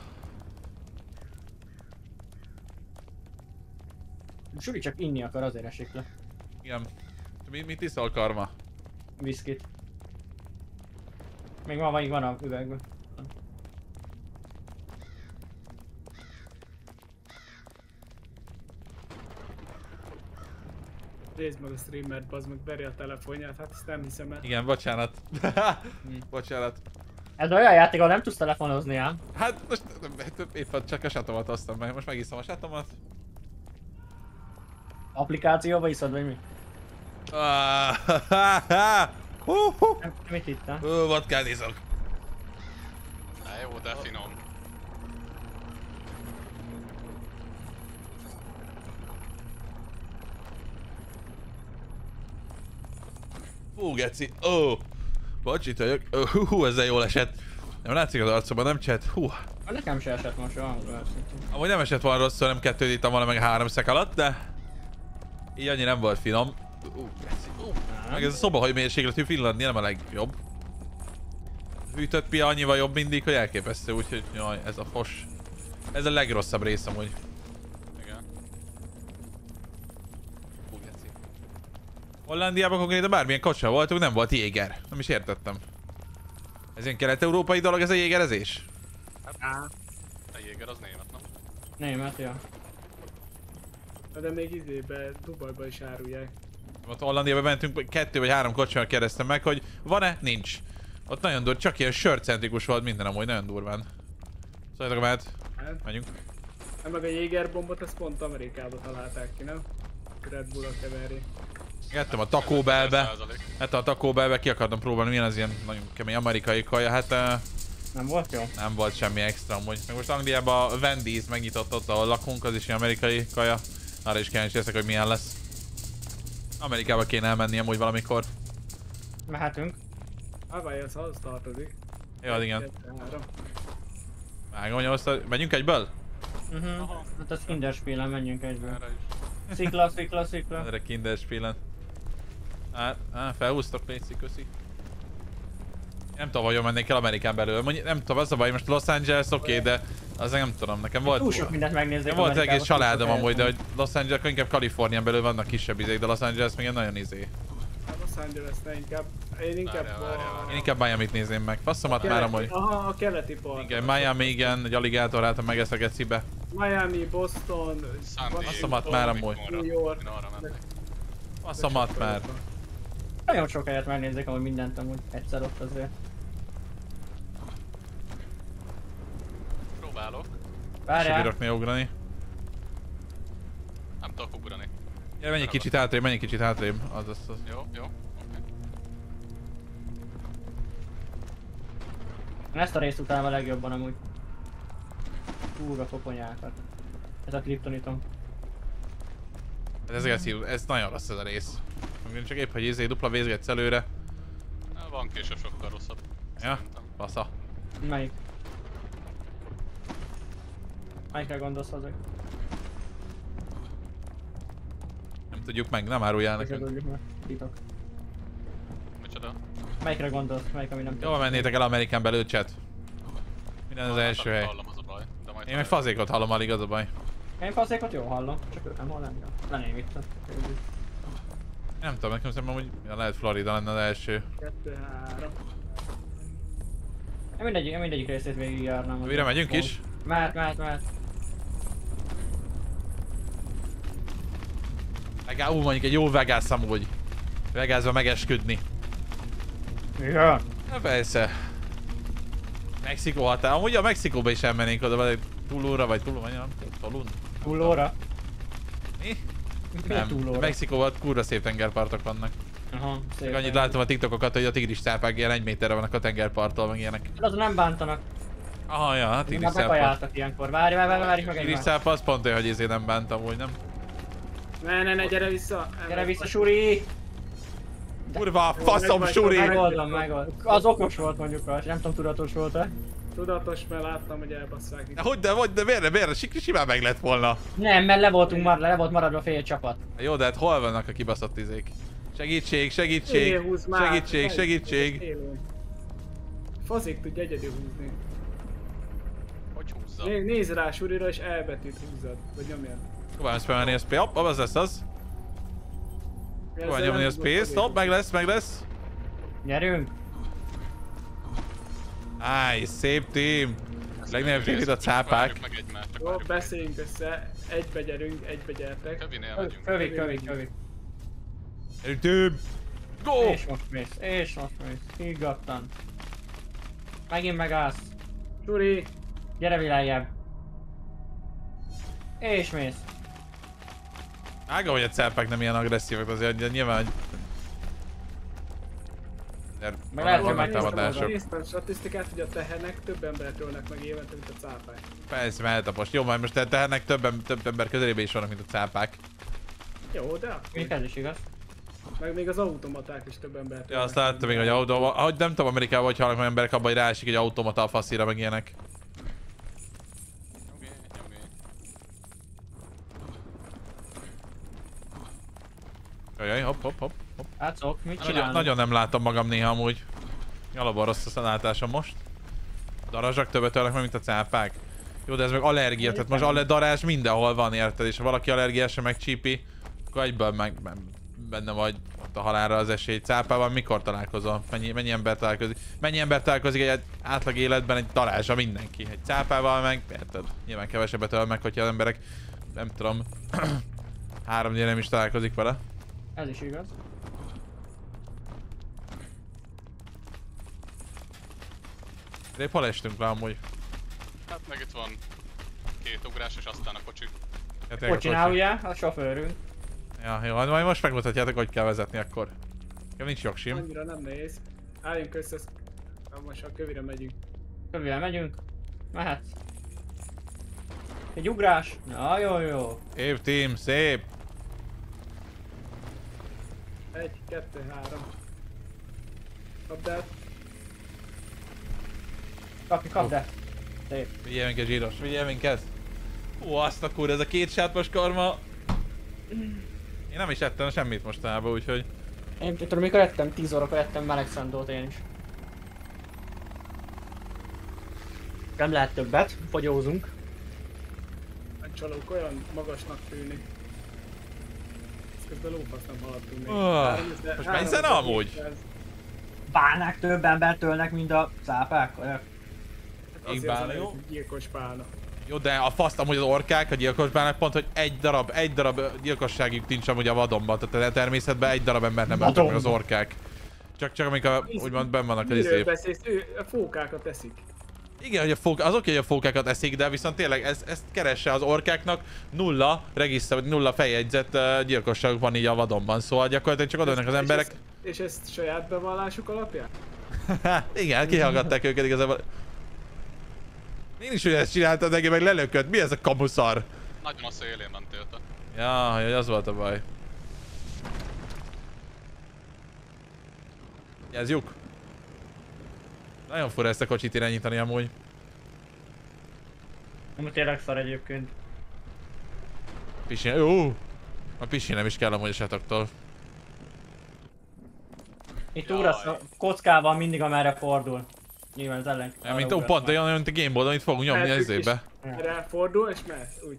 Suri csak inni akar, azért esik le. Igen. Mi, mit iszol, Karma? Viszkit. Még van, még van a üvegben. Nézd meg a streamert, bazd meg, veri a telefonját, hát ezt nem hiszem el. Igen, bocsánat. bocsánat. Ez olyan játék, ahol nem tudsz telefonozni ám. Hát most éppen csak a satomat hoztam meg. Most megiszom a satomat. Applikációba iszod, vagy mi? Ah, Hú, hú. Nem, mit hittem? Hú, vodkát iszok. Fú, geci. Ó. Oh. Bocs, itt vagyok. Ó, Hú, hú, ezzel jól esett. Nem látszik az arcomban, nem chat? Hú. Ah, Nekem se esett most olyan. Amúgy nem esett volna rosszul, nem kettőt ittam volna meg három szek alatt, de... Így annyi nem volt finom. Ú, geci. Ú. Meg ez a szobahagy mérsékletű Finlandia nem a legjobb. Hűtött pia annyival jobb mindig, hogy elképesztő, úgyhogy jaj, ez a fos. Ez a legrosszabb rész amúgy. Igen. Hú, geci. Hollandiában konkrétan bármilyen kocsa voltunk, nem volt jéger. Nem is értettem. Ez ilyen kelet-európai dolog ez a jégerezés? A Jéger az német, nem? Német, ja. De még izébe, Dubajba is árulják. Ott Hollandiában mentünk, kettő vagy három kocsival kérdeztem meg, hogy van-e? Nincs. Ott nagyon dur, csak ilyen sörcentrikus volt minden amúgy, nagyon durván. Szóljatok mehet, Hát, menjünk. nem meg a Jägerbombot, ezt pont Amerikába találták ki, nem? Red Bull a keverjék. Gettem a Taco Bellbe. 100%. Hát a Taco Bellbe ki akartam próbálni, milyen az ilyen nagyon kemény amerikai kaja, hát uh, Nem volt jó? nem volt semmi extra amúgy. Meg most Angliában a Wendy's megnyitott ott, ahol lakunk, az is ilyen amerikai kaja. Arra is kíváncsi leszek, hogy milyen lesz. Amerikába kéne elmenni amúgy valamikor. Mehetünk. Várj, az ahhoz tartozik. Jó, igen. Kettő, három. Vágom, hogy azt a... Menjünk egyből? Mhm. Hát az Kinderspielen menjünk egyből. Szikla, szikla, szikla. Erre kinder spielen. Á, á, felhúztok, Léci, köszi. Nem tudom, vajon mennék el Amerikán belül. Mondjuk, nem tudom, az a baj, most Los Angeles oké, de az nem tudom, nekem volt... Túl sok mindent megnézni. Volt egész családom amúgy, de hogy Los Angeles, inkább Kalifornián belül vannak kisebb izék, de Los Angeles még egy nagyon izé. Hát Los Angeles, ne inkább. Én inkább Várjál, várjál, a... várjál. Én inkább Miami-t nézném meg. Faszomat már amúgy. Aha, a keleti part. Igen, Miami, igen, egy alligátor hát megesz a gecibe. Miami, Boston, Asszomat már amúgy. New York. Faszomat már. Nagyon sok helyet megnézzek, amúgy mindent amúgy egyszer ott azért. Próbálok. Várjál. néha ugrani. Nem tudok ugrani. Ja, menj egy kicsit hátrébb, menj egy kicsit hátrébb. Az, az, az. Jó, jó. Oké. Ezt a részt utálom a legjobban amúgy. Kurva koponyákat. Ez a kriptonitom. Ez, ez, ez, ez nagyon rossz ez a rész. Még Csak épp, hogy izé dupla vézgetsz előre. Na, Van később sokkal rosszabb. Ja, fasza. Melyik? Melyikre gondolsz hozzá? Nem tudjuk meg, nem áruljál nekünk. tudjuk meg? Titok. Micsoda? Melyikre gondolsz? Melyik, ami nem Jól mennétek el Amerikán belül, chat. Minden az Hát, első hely. Hallom, az a baj. De majd Én meg fazékot hallom alig, az a baj. Én faszékot jól hallom, csak ő nem hall engem. Leném itt. Nem tudom, nekem szerintem hogy lehet Florida lenne az első. kettő, három. Én mindegyik, én mindegyik részét végigjárnám. Újra megyünk is? Mehet, mehet, mehet. Legalább ú, mondjuk egy jó Vegas amúgy. Vegasba megesküdni. Ja. Na persze. Mexikó határ. Amúgy a Mexikóba is elmennénk oda, vagy Tulóra, vagy Tulum, vagy nem tudom, Tulun. Túlóra? Mi? Nem. Mexikóban kurva szép tengerpartok vannak. Aha, szép. Annyit látom a TikTokokat, hogy a tigris cápák ilyen egy méterre vannak a tengerparttól, meg ilyenek. De azon nem bántanak. Aha, ja, a tigris Már cápa. bekajáltak ilyenkor. Várj, várj, várj, várj meg Tigris cápa az pont olyan, hogy ezért nem bántam úgy, nem? Ne, ne, ne, gyere vissza! Gyere vissza, Suri! Kurva, faszom, Suri! meg- Megoldom, megoldom. Az okos volt mondjuk rá, nem tudom tudatos volt-e. Tudatos, mert láttam, hogy elbasszák De hogy, de, hogy, de miért, miért? Simán meg lett volna. Nem, mert le voltunk mar, le volt maradva fél csapat. Jó, de hát hol vannak a kibaszott izék? Segítség, segítség, már. segítség, segítség. Fazik tudja egyedül húzni. Hogy húzza? Né nézd rá Surira és elbetűt húzod. Vagy nyomjad. Próbálom spammelni a space, hopp, az lesz az. Ezzel nyomni a tudod space, elérni. hopp, meg lesz, meg lesz. Nyerünk? Áj, szép team. Legnagyobb team itt a cápák. Jó, beszéljünk össze. Egybe gyerünk, egybe gyertek. Kövinél Kövi, megyünk. kövi, kövi, kövi. Team. Go! És most mész, és most mész. Higgadtan. Megint megállsz. Suri, Gyere világjebb. És mész. Ága, hogy a cápák nem ilyen agresszívak, azért nyilván... De Meg lehet, hogy vannak megnéztem támadások. Néztem statisztikát, hogy a tehenek több embert ölnek meg évente, mint a cápák. Persze, mehet a post. Jó, majd most a tehernek több, em- több ember közelében is vannak, mint a cápák. Jó, de Még akkor. ez is igaz. Meg még az automaták is több embert Ja, azt láttam még, hogy autó, ahogy nem tudom Amerikában, hogy halnak meg emberek abban, hogy ráesik egy automata a faszira, meg ilyenek. Nyugi, nyugi. Jaj, hopp, hopp, hopp, hopp. Látszok, mit Nagyon, nagyon nem látom magam néha amúgy. Alapban rossz a látásom most. A darazsak többet ölnek meg, mint a cápák. Jó, de ez meg allergia, tehát most alle darázs mindenhol van, érted? És ha valaki allergiásra megcsípi, akkor egyből meg, meg benne vagy ott a halálra az esély. Cápával mikor találkozol? Mennyi, mennyi ember találkozik? Mennyi ember találkozik egy átlag életben egy darázsa mindenki? Egy cápával meg, érted? Nyilván kevesebbet öl meg, hogyha az emberek, nem tudom, három nem is találkozik vele. Ez is igaz. De épp hol estünk le amúgy? Hát meg itt van két ugrás és aztán a kocsi. Ja, Kocsinál kocsi. ugye? A sofőrünk. Ja, jó, hát majd most megmutatjátok, hogy kell vezetni akkor. Nekem nincs jogsim. Annyira nem nehéz. Álljunk össze, most a kövire megyünk. Kövivel megyünk. Mehetsz. Egy ugrás. Na, jó, jó. Szép team, szép! Egy, kettő, három. Kapd el. Kapj, kapd el. Szép. Vigyél minket zsíros, vigyél minket! Ó, azt a kur, ez a két sátmas karma! Én nem is ettem semmit mostanában, úgyhogy... Én tudom, mikor ettem, 10 órakor ettem meleg szendót én is. Nem lehet többet, fogyózunk. A csalók olyan magasnak tűnik. Ez közben lófasz nem haladtunk még. Ezer- most ezer amúgy? Bálnák több embert ölnek, mint a cápák. Olyan. Hát Ég azért az bálna, a jó? Gyilkos pálna. Jó, de a faszt amúgy az orkák, a gyilkosbának pont, hogy egy darab, egy darab gyilkosságjuk nincs amúgy a vadonban, tehát a természetben egy darab embert nem öltek meg az orkák. Csak, csak amik a, úgymond benn vannak az izé. beszélsz? Ő a fókákat eszik. Igen, hogy a fók, az oké, hogy a fókákat eszik, de viszont tényleg ez, ezt keresse az orkáknak nulla regiszter, vagy nulla feljegyzett uh, gyilkosságuk van így a vadonban, szóval gyakorlatilag csak odaönnek az És emberek. ezt- És ezt saját bevallásuk alapján? Igen, kihallgatták őket igazából. Én is ugye ezt csináltam, neki meg lelökött. Mi ez a kamuszar? Nagyon a szélén mentél te. Ja, hogy az volt a baj. Ez lyuk. Nagyon fura ezt a kocsit irányítani amúgy. Nem tényleg szar egyébként. Pisi, jó. A pisi nem is kell amúgy a satoktól. Itt ugrasz a kockával mindig amerre fordul. Nyilván az ellen. Nem, mint ó, pont olyan, mint a Gameboy, amit fogunk nyomni az Mehetünk izébe. Erre fordul és mehet. Úgy.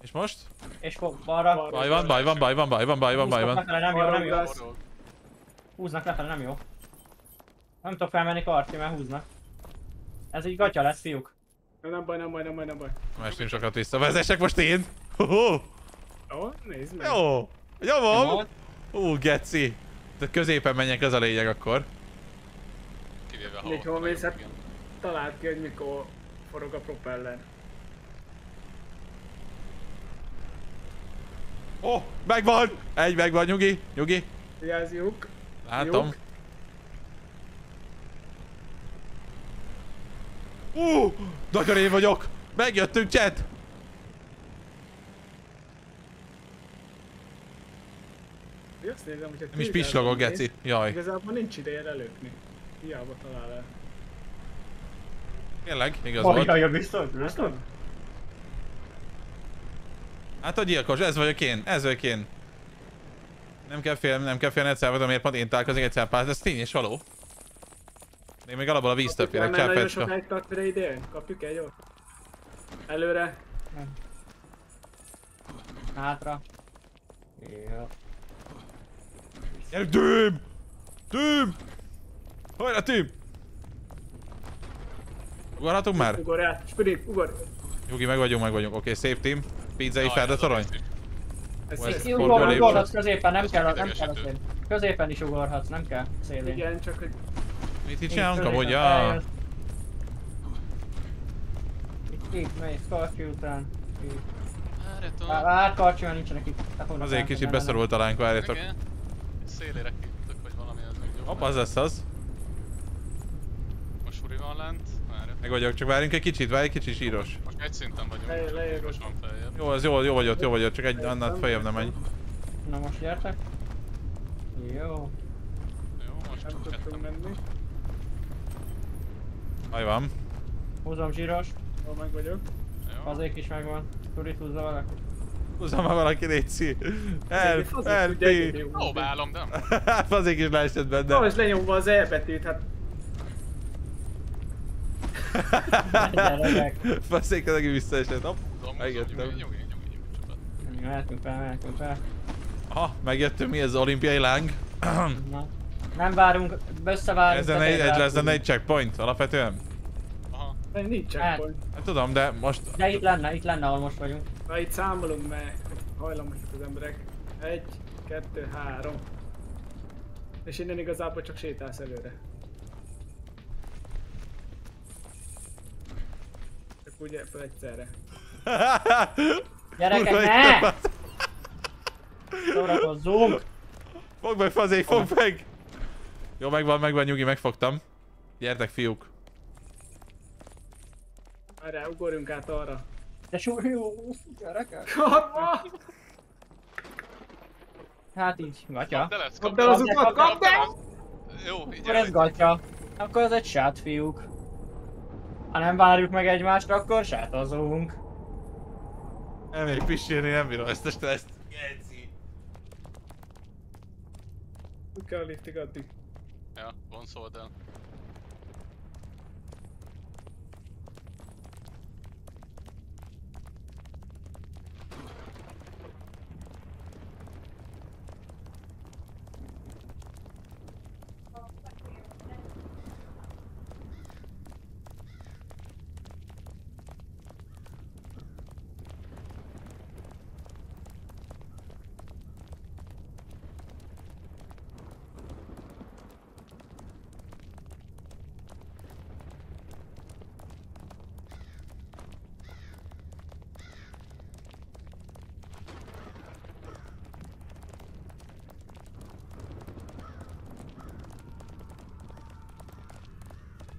És most? És fog balra. Baj van, baj van, baj van, baj van, baj van, baj van. lefele, nem jó, nem jó. Húznak lefele, nem jó. Nem tudok felmenni karti, mert húznak. Ez így gatya lesz, fiúk. Nem baj, nem baj, nem baj, nem baj. Más nem sokat vissza. Vezessek most én? Hoho. Jó, nézd meg. Jó. Nyomom. Jó. Ú, geci. Tehát középen menjek, ez a lényeg akkor. Kivéve ha Még hát- igen. Találd ki, hogy mikor forog a propeller. Ó, oh, megvan! Egy megvan, nyugi, nyugi. Vigyázz, lyuk. Látom. Lyuk. Ú, nagyon én vagyok. Megjöttünk, chat. Azt nézem, hogyha Nem is pislogok, mész, geci. Jaj. Igazából nincs ideje lelőkni. Hiába talál el. Tényleg, igaz volt. Olyan biztos, biztos? Hát a gyilkos, ez vagyok én, ez vagyok én. Nem kell félni, nem kell félni egyszer, vagy miért pont én találkozok egyszer pár, ez tény és való. Én még alapból a víztől félek, Mert nagyon csápecska. sokáig tart, mire idejön. Kapjuk egy ott. Előre. Hátra. Jó. Gyerünk, Tüm! Tüm! Hajrá, Tüm! Ugorhatunk már? Ugor át. Spirit, ugor. Nyugi, meg vagyunk, meg vagyunk. Oké, szép team. Pizzai Jaj, Ferda ez a torony. rész is. Ez Ó, ez ez Jó, forgó ugor- lépcső. ugorhatsz középen, nem kell, nem kell a idegesítő. szélén. Középen is ugorhatsz, nem kell szélén. Igen, csak hogy Mit itt csinálunk amúgy? Ja. feljössz. Itt, itt mész, karcsú után. Hát karcsú, mert nincsenek itt. Hát Azért kicsit beszorult a lánk, várjatok. Szélére kiütök, hogy valami az még jobb. Hopp, az lesz az. Van lent. Várjatok. Meg vagyok, csak várjunk egy kicsit, várj egy kicsit síros. Most egy szinten vagyunk. Csak lejjebb. Jó, az jó, jó vagy ott, jó vagy ott, csak egy annál feljebb nem menj. Na most gyertek. Jó. Jó, most nem tudtunk menni. Aj van. Húzom zsíros. Hol meg vagyok. Jó. Fazék is megvan. Turit húzza vele. Húzzam már valaki, egyedül me. húzni. Próbálom, de nem. Fazék is leesett benne. Most lenyomva az E betűt, hát Fazék az egész visszaesett. Hopp. Megjöttem. Mehetünk fel, mehetünk fel. Aha, megjöttünk mi ez az olimpiai láng. Na. Nem várunk, összevárunk. Egy, tetejére egy, ezen átugunk. egy checkpoint alapvetően. Aha. nem nincs Hát. checkpoint. Hát tudom, de most... De itt lenne, itt lenne, ahol most vagyunk. Na itt számolunk, mert hajlamosak az emberek. Egy, kettő, három. És innen igazából csak sétálsz előre. Úgy ebből egyszerre. Gyerekek, ne! Szórakozzunk! Fogd meg, Fazék, fogd meg! Jó, megvan, megvan, nyugi, megfogtam. Gyertek, fiúk. Várjál, ugorjunk át arra. De jó, gyerekek. Kapva! Hát így, gatya. Kapd el ezt, Kapd el az utat, kapd el! Jó, így Akkor ez gatya. Akkor ez egy sát, fiúk. Ha nem várjuk meg egymást, akkor sátozunk. Nem még pisírni, nem bírom ezt a stresszt. Geci. Kell liftig addig. Ja, vonszóld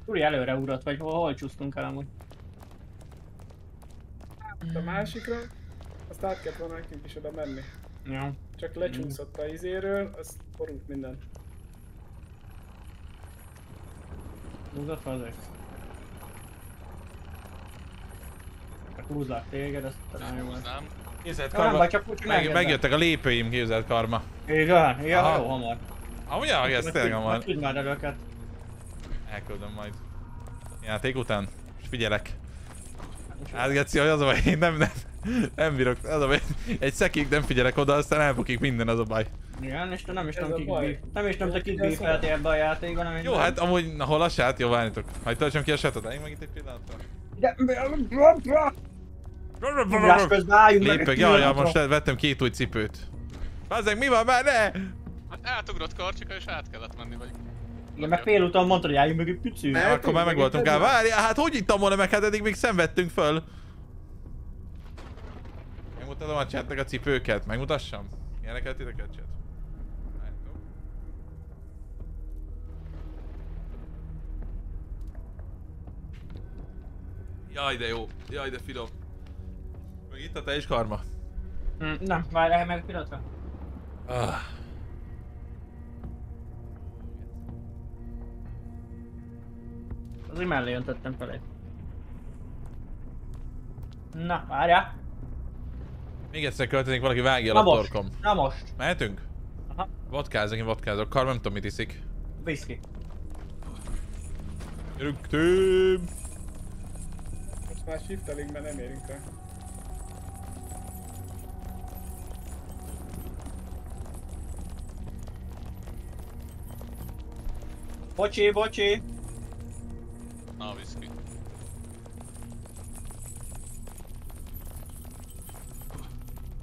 Uri előre ugrott, vagy hol, hol csúsztunk el amúgy? A másikra, azt át kellett volna nekünk is oda menni. Ja. Csak lecsúszott a izéről, az borult minden. Húzott azért. Csak húzlak téged, azt talán jó volt. Képzeld Ja, nem karma. baj, csak úgy Meg, megjöttek. a lépőim, képzeld karma. Igen, igen, Aha. jó, hamar. Amúgy ja, ez tényleg van. Küld már el őket. Elküldöm majd. Játék után. És figyelek. Hát Geci, hogy az a baj, én nem, nem, nem bírok, az a baj, egy szekig nem figyelek oda, aztán elbukik minden, az a baj. Igen, és te nem is tudom kik. Nem is tudom, te kik beefeltél ebbe a játékban, nem Jó, hát amúgy, na hol a sát? Jó, várjátok. Majd tartsam ki a sátot, álljunk meg itt egy pillanatra. De... Ugrás közben álljunk meg egy Lépek, jaj, most vettem két új cipőt. Bazzeg, mi van már, ne! Hát átugrott karcsika és át kellett menni, vagy... Igen, meg félúton mondtad, hogy álljunk meg egy picit. Ne. Ja, akkor már meg voltunk el. Várjál, hát hogy ittam volna meg? Hát eddig még szenvedtünk föl. Megmutatom a chatnek a cipőket. Megmutassam? Ilyeneket titeket chat. Jaj, de jó. Jaj, de finom. Meg itt a te is karma. Nem, várjál meg egy pillanatra. Ah. Azért mellé öntöttem felé. Na, várjál. Még egyszer költenék, valaki vágja el a most. torkom. Na most. Mehetünk? Aha. Vodkázok, én vodkázok. Karma nem tudom mit iszik. Whisky. Gyerünk, tém! Most már shiftelünk, mert nem érünk rá. Bocsi, bocsi. Na, whisky.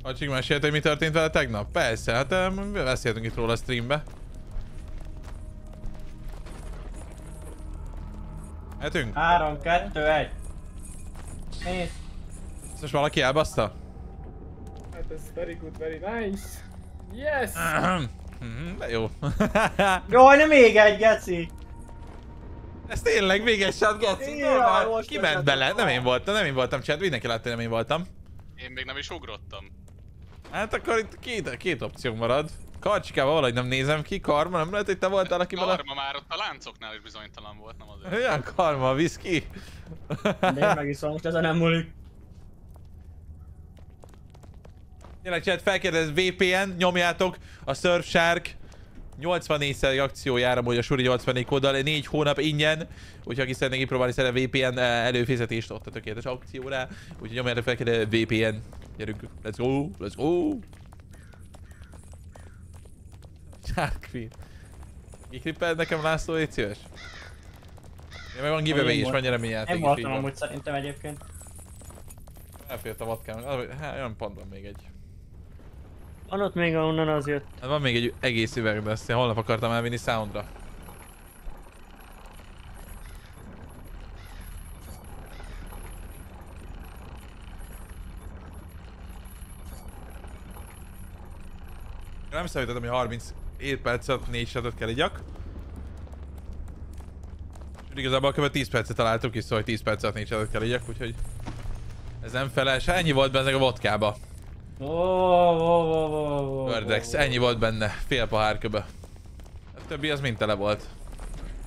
Acsik, mesélt, hogy mi történt vele tegnap? Persze, hát beszéltünk itt róla a streambe. Mehetünk? 3, 2, 1. Nézd. Ezt most valaki elbaszta? Hát ez very good, very nice. Yes! Mhm, De jó. Jaj, nem még egy, geci. Ez tényleg még egy shot, Geci. Jaj, normál. most Ki ment tettem bele? Nem én voltam, nem én voltam, chat. Mindenki látta, nem én voltam. Én még nem is ugrottam. Hát akkor itt két, két opció marad. Karcsikával valahogy nem nézem ki, Karma, nem lehet, hogy te voltál, aki vala... Karma már ott a láncoknál is bizonytalan volt, nem azért. Olyan Karma, whisky. De én megiszom, most ezen nem múlik. Tényleg csinálj, felkérdez VPN, nyomjátok a Surfshark 84-szer akciójára, hogy a Suri 84 kóddal 4 hónap ingyen, úgyhogy aki szeretné kipróbálni szeretne VPN eh, előfizetést ott a tökéletes akcióra, úgyhogy nyomjátok fel, kérdez VPN, gyerünk, let's go, let's go! Shark Queen. Kikrippeld nekem László, légy szíves? Ja, meg van giveaway is, van nyereményjáték Én is, voltam így van. amúgy szerintem egyébként. Elfért a vatkám, hát olyan van még egy. Van ott még ahonnan az jött. Hát van még egy egész üveg, de ezt én holnap akartam elvinni soundra. Nem számítottam, hogy 37 percet 4 shotot kell igyak. Igazából kb. 10 percet találtuk is, szóval hogy 10 percet 4 shotot kell igyak, úgyhogy... Ez nem feles, ennyi volt benne a vodkába. Ó, ó, ó, ó, ó, ó, Verdex, ó. ennyi volt benne, fél pohár köbe. A többi az mind tele volt.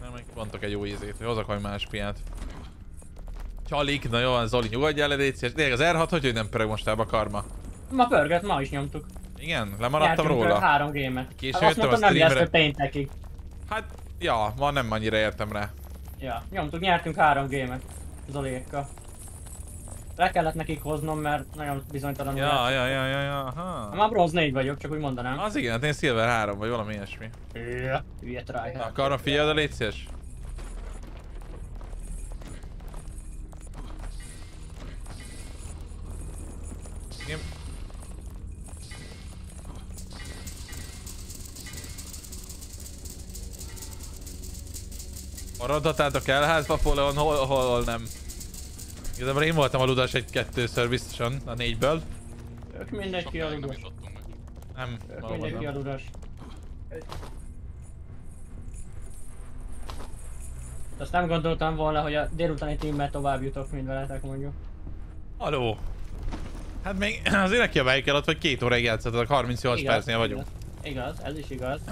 Nem, meg vontok egy jó ízét, hogy hozok más piát. Csalik, na jó Zoli, nyugodjál le, légy. Tényleg az R6, hogy hogy nem pörög mostában a karma? Ma pörgött, ma is nyomtuk. Igen, lemaradtam ö, róla. három gémet. Későn Hát jöttem a mondtam, nem streamre. jelzett péntekig. Hát, ja, ma nem annyira értem rá. Ja, nyomtuk, nyertünk három gémet. Zoliékkal. Le kellett nekik hoznom, mert nagyon bizonytalanul Ja, ja, ja, ja, ja, aha. Már bronz 4 vagyok, csak úgy mondanám. Az igen, hát én Silver 3 vagy valami ilyesmi. Ja, hülye tryhard. karma figyeld a légy szíves. Igen. El hát Napoleon, hol, hol, hol nem. Igazából én voltam a ludas egy-kettőször biztosan, a négyből. Ők mindenki aludas. Nem, Ők mindenki aludas. Azt nem gondoltam volna, hogy a délutáni teammel tovább jutok, mint veletek mondjuk. Haló! Hát még azért ne kiabálj kell ott, hogy két óráig játszottatok, 38 percnél vagyunk. Igaz, igaz, ez is igaz.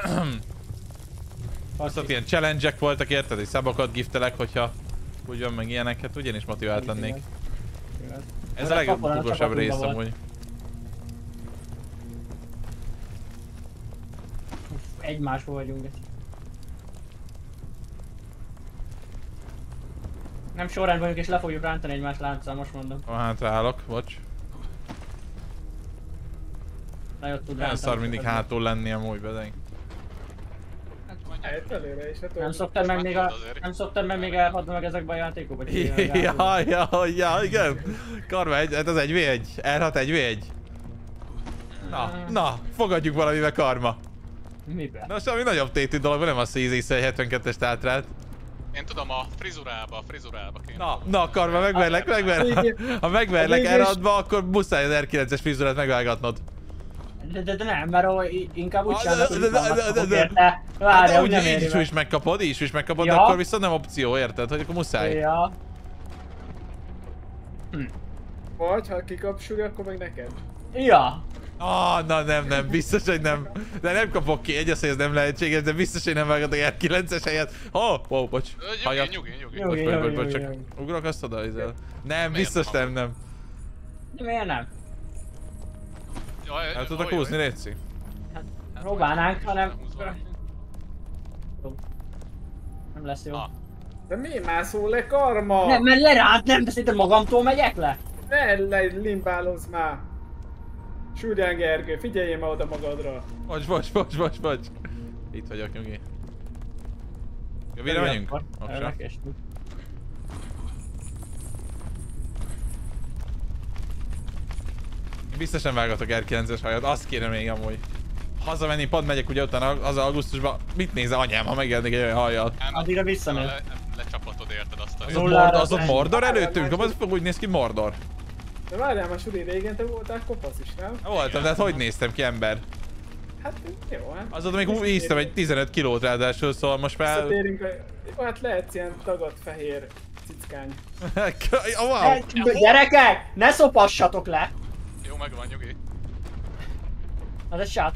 Azt ott ilyen challenge voltak érted, és szabokat giftelek, hogyha úgy van meg ilyenek, hát ugyanis motivált lennék. Ez a legugosabb rész amúgy. Egymásból vagyunk. Nem sorrendben vagyunk és le fogjuk rántani egymás lánccal, most mondom. Ha hát állok, bocs. Nagyot tud rántani. szar mindig hátul lenni amúgy bedeng. Hát előre is, hát Nem szoktad meg még a... Nem szoktad meg még elhadni meg ezekbe a játékokba? hogy Ja, ja, ja, igen. Karma, egy, hát az egy V1. R6 egy V1. Na, na, fogadjuk valamivel karma. Miben? Na, semmi nagyobb tétű dolog, nem ízész egy 72-es tátrát. Én tudom, a frizurába, a frizurába kéne. Na, na, karma, megverlek, megverlek. Ha megverlek A végés- r ba akkor muszáj az R9-es frizurát megvágatnod. De, de, de nem, mert ó, inkább úgy Ah, de- érte. Hát Várja, úgy nem ugye így éri is, meg. is megkapod, így is, is megkapod, de akkor viszont nem opció, érted? Hogy akkor muszáj. Ja. Vagy ha kikap Suri, akkor meg neked. Ja. Ah, na nem, nem, biztos, hogy nem. De nem kapok ki, egy az, hogy ez nem lehetséges, de biztos, hogy nem vágatok R9-es helyet. Oh, oh, bocs. Nyugi, nyugi, nyugi. Bocs, bocs, bocs, csak ugrok azt oda. Nem, biztos nem nem, nem. De miért nem? Jaj, El tudok húzni. Léci? Próbálnánk, hanem... Húzva. Nem lesz jó. Ah. De mi mászol le karma? Nem, mert leránt, nem, szerinted magamtól megyek le? Ne le limbálozz már! Súrján Gergő, figyeljél már oda magadra! Bocs, bocs, bocs, bocs, bocs. Itt vagyok, nyugi. Jövőre menjünk? Akkor Oksa. elkezdtük. Én Biztos nem vágatok R9-es hajat, azt kéne még amúgy. Hazamenni, pont megyek ugye utána az augusztusban. Mit néz anyám, ha megjelenik egy olyan hajjal? Addigra visszamegy. Le, lecsapatod érted azt a Az Mordor, az ott az- Mordor előttünk? Az fog úgy néz ki Mordor. De várjál már Suri, régen te voltál kopasz is, nem? Voltam, de hát hogy néztem ki ember? Hát jó, hát. Azóta még úgy íztem egy 15 kilót ráadásul, szóval most már... Visszatérünk a... Hát lehetsz ilyen tagadt fehér cickány. oh, wow. Gyerekek, ne szopassatok le! Jó, megvan, nyugi. Az egy sát.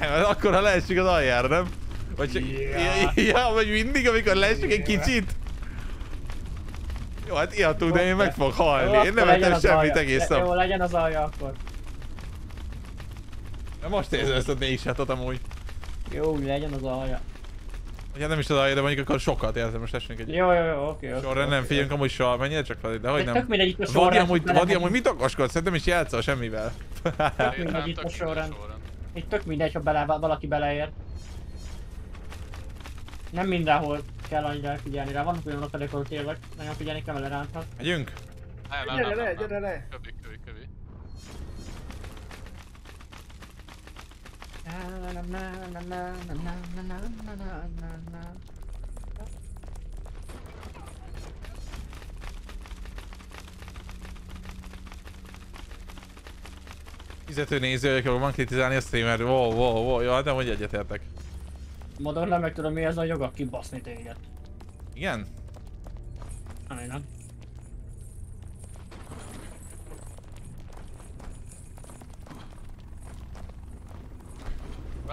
Nem, akkor ha leesik az aljára, nem? Vagy csak... Ja. Ja, vagy mindig, amikor leesik egy kicsit? Jó, hát ihatunk, de én meg fog halni. Én nem ettem semmit egész Le- Jó, nap. legyen az alja akkor. De most érzem ezt a négy sátot amúgy. Jó, legyen az alja. Hát nem is alja, de mondjuk akkor sokat értem, most esünk egy Jó, jó, jó, oké, sorra, nem figyelünk amúgy soha, mennyire csak fel, de hogy De nem. Tök mindegy itt a Vadi sorrend. amúgy, bele- Vadi amúgy mit okoskodsz? Szerintem is játszol semmivel. mindegy, Nem, itt a tök sorrend. Itt tök mindegy, ha bele, valaki beleér. Nem mindenhol kell annyira figyelni rá. Vannak olyanok ahol tényleg nagyon figyelni kell, mert leránthat. Megyünk? Nem, nem, Gyere nem, le, nem, gyere le! Kövi, kövi, kövi. Fizető nézők, jól van kritizálni a streamer. Wow, wow, wow, jó, de hogy egyetértek. Modern nem meg tudom mi ez a joga kibaszni téged. Igen? Nem, nem.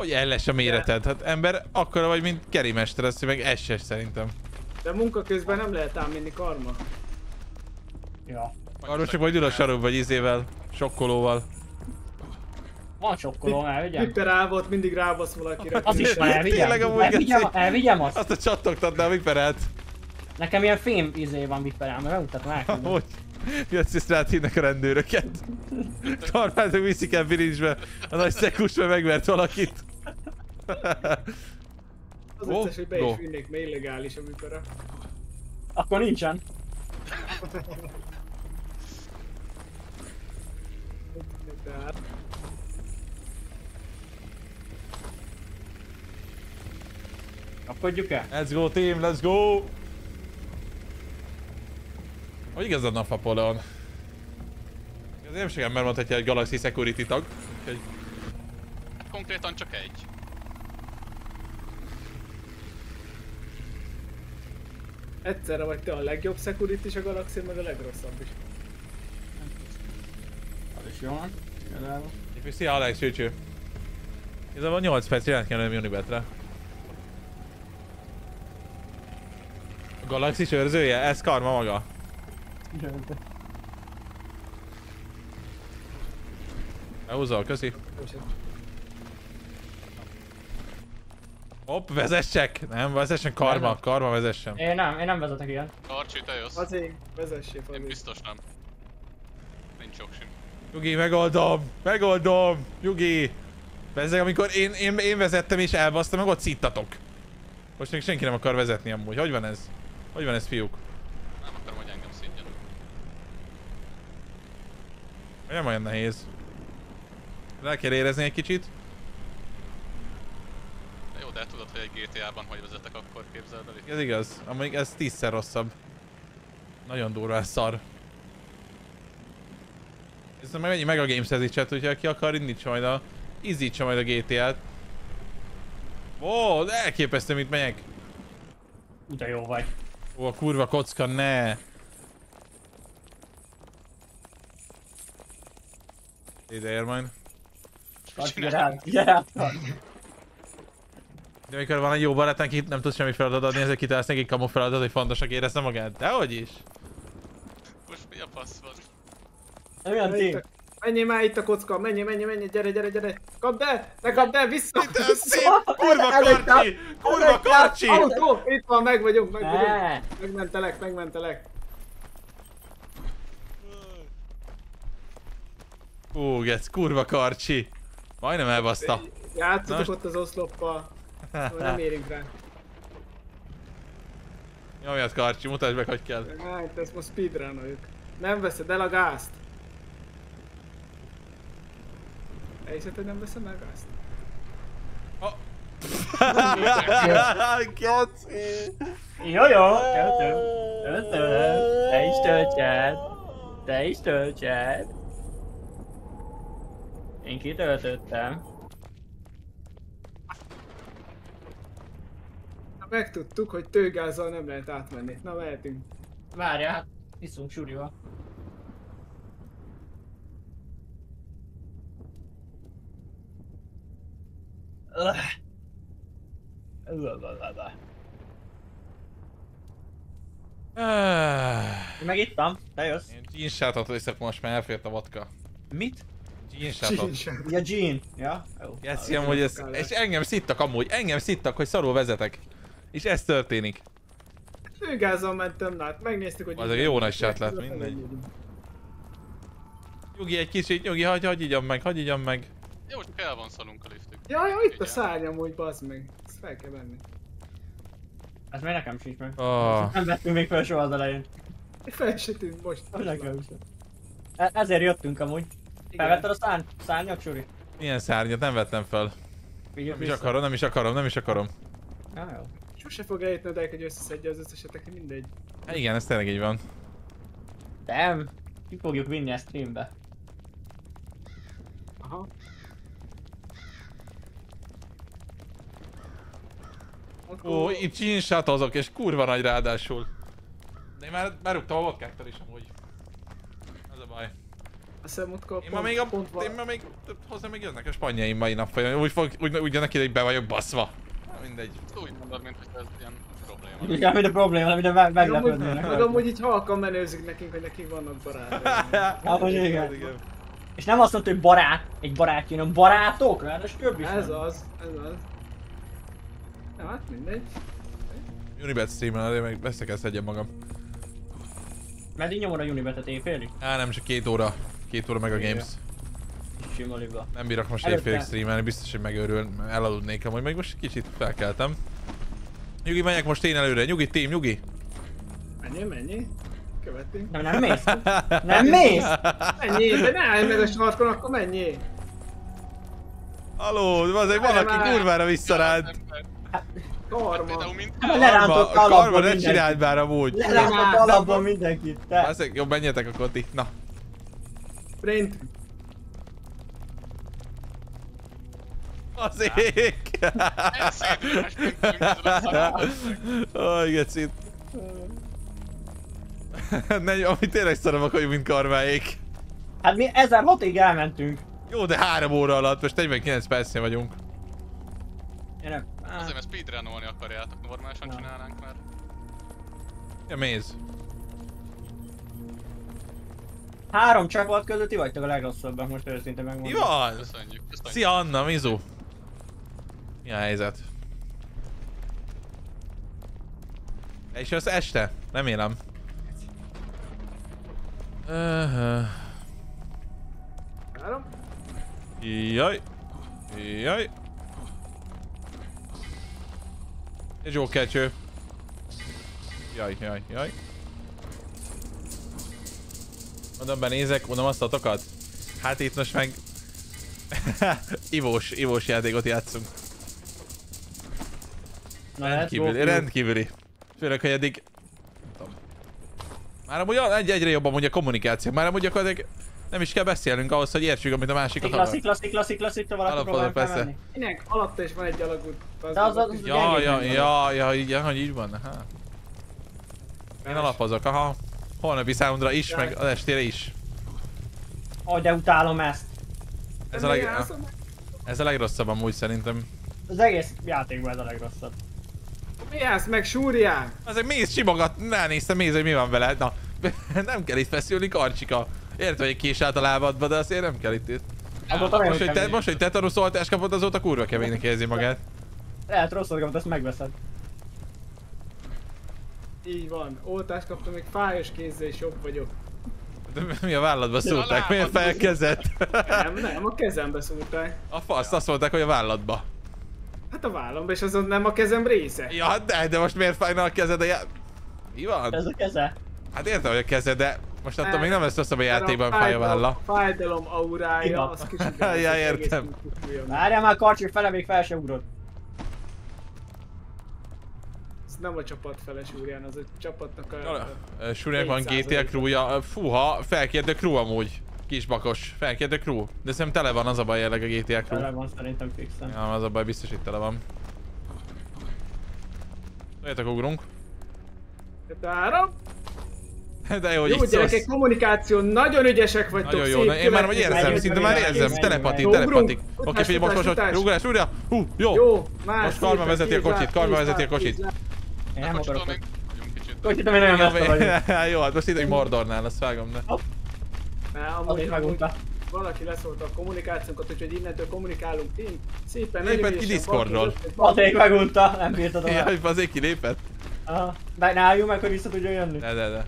Hogy LS a méreted? Hát ember akkora vagy, mint Keri Mester, azt meg SS szerintem. De munka közben nem lehet ám menni karma. Ja. Arról csak majd ül a sarokba, vagy izével, sokkolóval. Van sokkoló, elvigyem? Viper áll volt, mindig rábasz valakire. Az is van, elvigyem. Tényleg amúgy Elvigyem, elvigyem azt. Azt a csattogtatnál a viperelt. Nekem ilyen fém izé van viperám, mert megmutatom elküldöm. Hogy? Jössz és ráthívnak a rendőröket. Karmátok viszik el bilincsbe. A nagy szekusba megvert valakit. Az Ó, összes, hogy be is vinnék, mert illegális a Viper. Akkor nincsen. Kapkodjuk el? Let's go team, let's go! Hogy igazad van Napoleon? Ez nem sem ember mondhatja, hogy Galaxy Security tag. Úgyhogy Hát konkrétan csak egy. Egyszerre vagy te a legjobb security is a galaxin, meg a legrosszabb is. Az is jó. Igazából. Szia Alex, csőcső. Igazából 8 perc jelent kell lenni Unibetre. A Galaxis őrzője? Ez karma maga. Behúzol, köszi. Hopp, vezessek! Nem, vezessen karma, Nem. karma vezessen. Én nem, én nem vezetek ilyen. Karcsi, te jössz? Azért vezessél Én fel. biztos nem. Nincs oksim. Nyugi, megoldom! Megoldom! Nyugi! Bezzeg, amikor én, én, én vezettem és elbasztam, meg ott szittatok. Most még senki nem akar vezetni amúgy. Hogy van ez? Hogy van ez, fiúk? Nem akarom, hogy engem szídjen. Nem olyan nehéz. Le kell érezni egy kicsit. De tudod, hogy egy GTA-ban hogy vezetek, akkor képzeld el itt. Ez igaz. Amíg ez tízszer rosszabb. Nagyon durva, ez szar. Ez meg mennyi meg a Games chat, hogyha aki akar, indítsa majd a... Izzítsa majd a GTA-t. Ó, de elképesztő, mit megyek. De jó vagy. Ó, a kurva kocka, ne! Ide ér majd. Gyere át, gyere át. De amikor van egy jó barát, aki nem tud semmi feladatot adni, ezért kitalálsz neki kamu feladat, hogy fontosnak érezze magát. Dehogy is. Most mi a fasz van? Olyan Itt team. a- Menjél már itt a kocka, menjél, menjél, menjél, gyere, gyere, gyere! Kapd el! Ne kapd el, vissza! Kurva karcsi! Kurva karcsi! Autó! Itt van, meg vagyunk, meg vagyunk! Megmentelek, megmentelek. Ú, gec, kurva karcsi. Majdnem elbaszta. Játszatok ott az oszloppal. Szóval nem érünk rá. Nyomjad karcsi, mutasd meg, hogy kell. Hát, ezt most speedrunoljuk. Nem veszed el a gázt. Elhiszed, hogy nem veszem el a gázt? Geci! Jó, jó, töltöm. Töltöm. Te is töltsed. Te is töltsed. Én kitöltöttem. Megtudtuk, hogy tőgázzal nem lehet átmenni. Na, mehetünk. Várjál, hát iszunk surival. Én meg ittam, te jössz. Én jeans sátot iszok most, mert elfért a vodka. Mit? Jeans sátot. Sincsen. Ja, Jean. Ja, jó. Geci, amúgy ez... És engem szittak amúgy, engem szittak, hogy szarul vezetek. És ez történik. Tőgázzal mentem, hát megnéztük, hogy... Az egy jó nagy sát lett, mindegy. Nyugi egy kicsit, nyugi, hagyj, hagyj igyam meg, hagyj igyam meg. Jó, csak el van szalunk a liftük. Ja, ja, itt a Igen. szárnyam, hogy bazd meg. Ezt fel kell venni. Ez még nekem sincs meg. Oh. Nem vettünk még fel soha az elején. Fel se tűnt most. Az nekem sem. E- ezért jöttünk amúgy. Felvetted a szárny, szárnyak, Suri? Milyen szárnyat, nem vettem fel. Vigyük Nem is vissza. akarom, nem is akarom, nem is akarom. Ja, jó sose fog eljutni odáig, hogy összeszedje az összeset, neki mindegy. Hát igen, ez tényleg így van. Nem, ki fogjuk vinni a streambe. Aha. Ó, oh, itt csinsát azok, és kurva nagy ráadásul. De én már berúgtam a vodkáktól is amúgy. Ez a baj. A szemutkor én ma még a, pont Én ma még hozzá még jönnek a spanyaim mai nap. Úgy, fog, úgy, úgy jönnek ide, hogy be vagyok baszva. Mindegy. Úgy mondod, mint hogy ez ilyen probléma. Igen, minden probléma, minden meg- Meg amúgy, meglepődnének. meg amúgy így halkan menőzik nekünk, hogy nekik vannak barátok. Amúgy igen. És nem azt mondta, hogy barát, egy barátja, hanem barátok, ráadásul több is. Ez van. az, ez az. Hát mindegy. Unibet streamen, azért meg szedjem magam. Meddig nyomod a Unibetet éjfélig? Á, nem csak két óra. Két óra meg a games. Libla. Nem bírok most Előtte- éjfélig streamelni, biztos, hogy megőrül. Elaludnék amúgy, meg most kicsit felkeltem. Nyugi, megyek most én előre. Nyugi, team, nyugi. Menjél, menjél. Követünk. Nem, nem mész? Nem mész? Menjél, de ne állj meg a sarkon, akkor menjél. Haló, az egy valaki már. kurvára visszaránt. Karma. Lerántott Karma, karma ne csináld már amúgy. Lerántott alapból mindenkit. Te. Jó, menjetek a koti. Na. Sprint. Az ég! Aj, gecit. Ne, ami tényleg szarabbak vagyunk, mint karmáék. Hát mi 1006-ig elmentünk. Jó, de három óra alatt, most 49 percnél vagyunk. Nem. Á, Azért, mert speedrunolni akarjátok, normálisan Ja. csinálnánk már. Ja, méz. Három csapat között ti vagytok a legrosszabbak, most őszintén Mi megmondom. van? Köszönjük, köszönjük. Szia Anna, Mizu. Mi a helyzet? És az este? Remélem. Uh, Három. jaj. Jaj. Egy jó kecső. Jaj, jaj, jaj. Oda benézek, mondom azt a tokat. Hát itt most meg... ivós, ivós játékot játszunk. Na, go, Rendkívüli, fiúk. rendkívüli. Főleg, hogy eddig... Már amúgy egy egyre jobban mondja a kommunikáció. Már amúgy gyakorlatilag nem is kell beszélnünk ahhoz, hogy értsük, amit a másik akar. szikla, szikla, szikla, valaki Alapból próbál persze. Minek? Alatta is van egy alagút. De az- az- Ja, gyengébb ja, ja, ja, így, ja, hogy így van. Aha. Én alapozok, aha. Holnapi számodra is, meg az estére is. Ó, de utálom ezt. Ez a, leg... ez a legrosszabb amúgy szerintem. Az egész játékban ez a legrosszabb. Mi állsz meg, Súrián? Azért mész simogat, ne néztem, mész, hogy mi van veled. Na, nem kell itt feszülni, karcsika. Értem, hogy kés át a lábadba, de azért nem kell itt. itt. Nagyon Most, hogy, te, most, hogy tetanuszoltást kapod, azóta kurva keménynek érzi magát. Lehet rosszat kapott, ezt megveszed. Így van. Oltást kaptam, még fájos kézzel is jobb vagyok. De mi a válladba szúrták? Miért lábadba. felkezett? Nem, nem, a kezembe szúrták. A fasz, azt mondták, hogy a válladba. Hát a vállamba, és azon nem a kezem része. Ja, de, de most miért fájna a kezed a já... Mi van? Ez a keze. Hát értem, hogy a kezed, de most attól még nem lesz rosszabb a játékban a fáj a fájdalom- válla. Fájdalom aurája, Igen. az kicsit Ja, értem. Várjál már, Karcsi, fele még fel se ugrott. Ez nem a csapat fele Súrián, az a csapatnak a... Surinek van 4%. GTA crewja. Fúha, felkért a crew amúgy. Kisbakos. Felkért a crew. De szerintem tele van az a baj jelenleg a GTA crew. Tele van szerintem fixen. Ja, az a baj, biztos itt tele van. Jöjjetek, ugrunk. Három. De jó, hogy Jó gyerekek, kommunikáció, nagyon ügyesek vagytok, Nagyon jó, szép na, én már következő- érzem, szinte már érzem, telepatik. Ugrunk, Oké, figyelj, most, most, most, ugrás, ugrás, hú, jó. Jó, már Most Karma vezeti a kocsit, Karma vezeti a kocsit. nem akarok. Kocsit, ami nagyon messze vagyunk. Jó, hát most itt egy Mordornál, azt vágom, de. Ne, Az amúgy, is amúgy valaki leszólta a kommunikációnkat, úgyhogy innentől kommunikálunk team. Szépen, Lépett ki Discordról. Maték megunta, nem bírtad oda. Jaj, azért kilépett? Aha. De ne álljunk meg, hogy vissza tudjon jönni. De, de, de.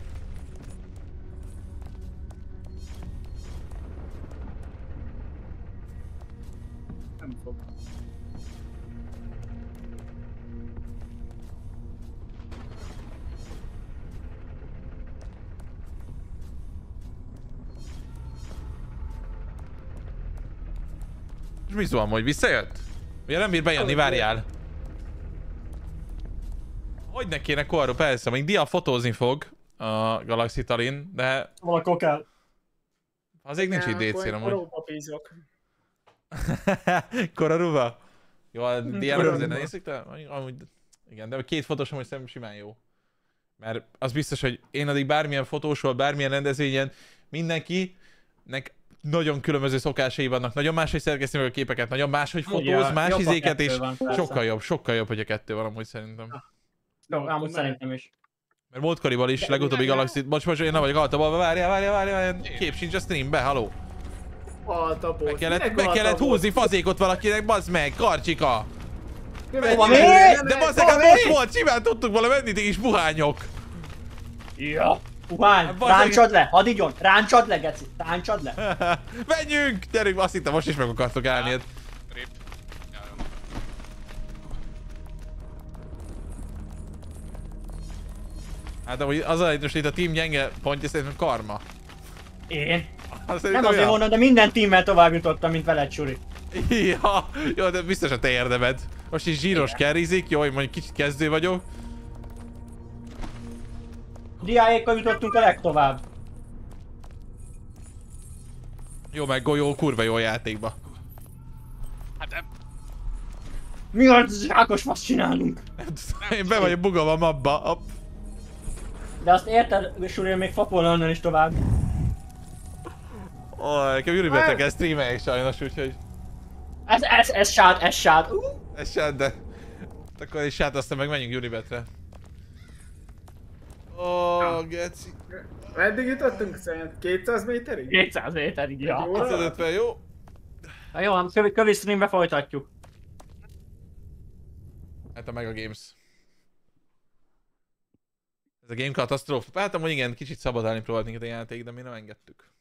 Mi szól, hogy visszajött? Ugye nem bír bejönni, várjál. Hogy ne kéne korról, persze, még Dia fotózni fog a Galaxy Talin, de Valakor kell. azért nincs itt akkor DC-n én amúgy. Koraruva? Jó, a Diának azért ne nézzük, de amúgy Igen, de a két fotósom, hogy szerintem simán jó. Mert az biztos, hogy én addig bármilyen fotósról, bármilyen rendezvényen, mindenkinek nagyon különböző szokásai vannak, nagyon máshogy szerkeszti meg a képeket, nagyon máshogy fotóz, Ugye, más izéket, és van, persze. sokkal jobb, sokkal jobb, hogy a kettő van amúgy szerintem. Jó, amúgy szerintem is. Mert múltkorival is, legutóbbi Galaxy, most most én nem vagyok altabalva, várjál, várjál, várjál, várjál, kép sincs a streambe, haló. Altapos. Meg kellett, meg kellett húzni fazékot valakinek, bazd meg, karcsika. De bazd meg, hát most volt, simán tudtuk volna menni, ti is buhányok. Ja. Puhány, Hát, ráncsad le, hadigyon, ráncsad le, geci, ráncsad le. Menjünk! Gyerünk, azt hittem most is meg akartok állni. hát. Rip. Ja. Hát amúgy az a, hogy most itt a team gyenge pontja szerintem karma. Én? Az Nem szerintem azért olyan. mondom, de minden teammel tovább jutottam, mint veled, Suri. Ja, jó, de biztos a te érdemed. Most is zsíros kerrizik, jó, hogy mondjuk kicsit kezdő vagyok. Diáékkal jutottunk a legtovább. Jó, meg golyó, kurva jó a játékba. Hát nem, Mi a zsákos fasz csinálunk? Én be vagyok bugolva a mapba. Hopp. De azt érted, Suri, még fakol onnan is tovább. Ó, nekem Juri beteg kell streameljek sajnos, úgyhogy Ez, ez, ez sát, ez sát. Uh, ez sem, de... Akkor is hát aztán meg menjünk Juribetre. Ó, geci. Meddig jutottunk szerint? 200 méterig? 200 méterig, ja. Jó. 650, jó? Na jó, hát kövi, kövi streambe folytatjuk. Hát a Mega Games. Ez a game katasztrófa. Hát amúgy igen, kicsit szabadálni próbált minket a játék, de mi nem engedtük.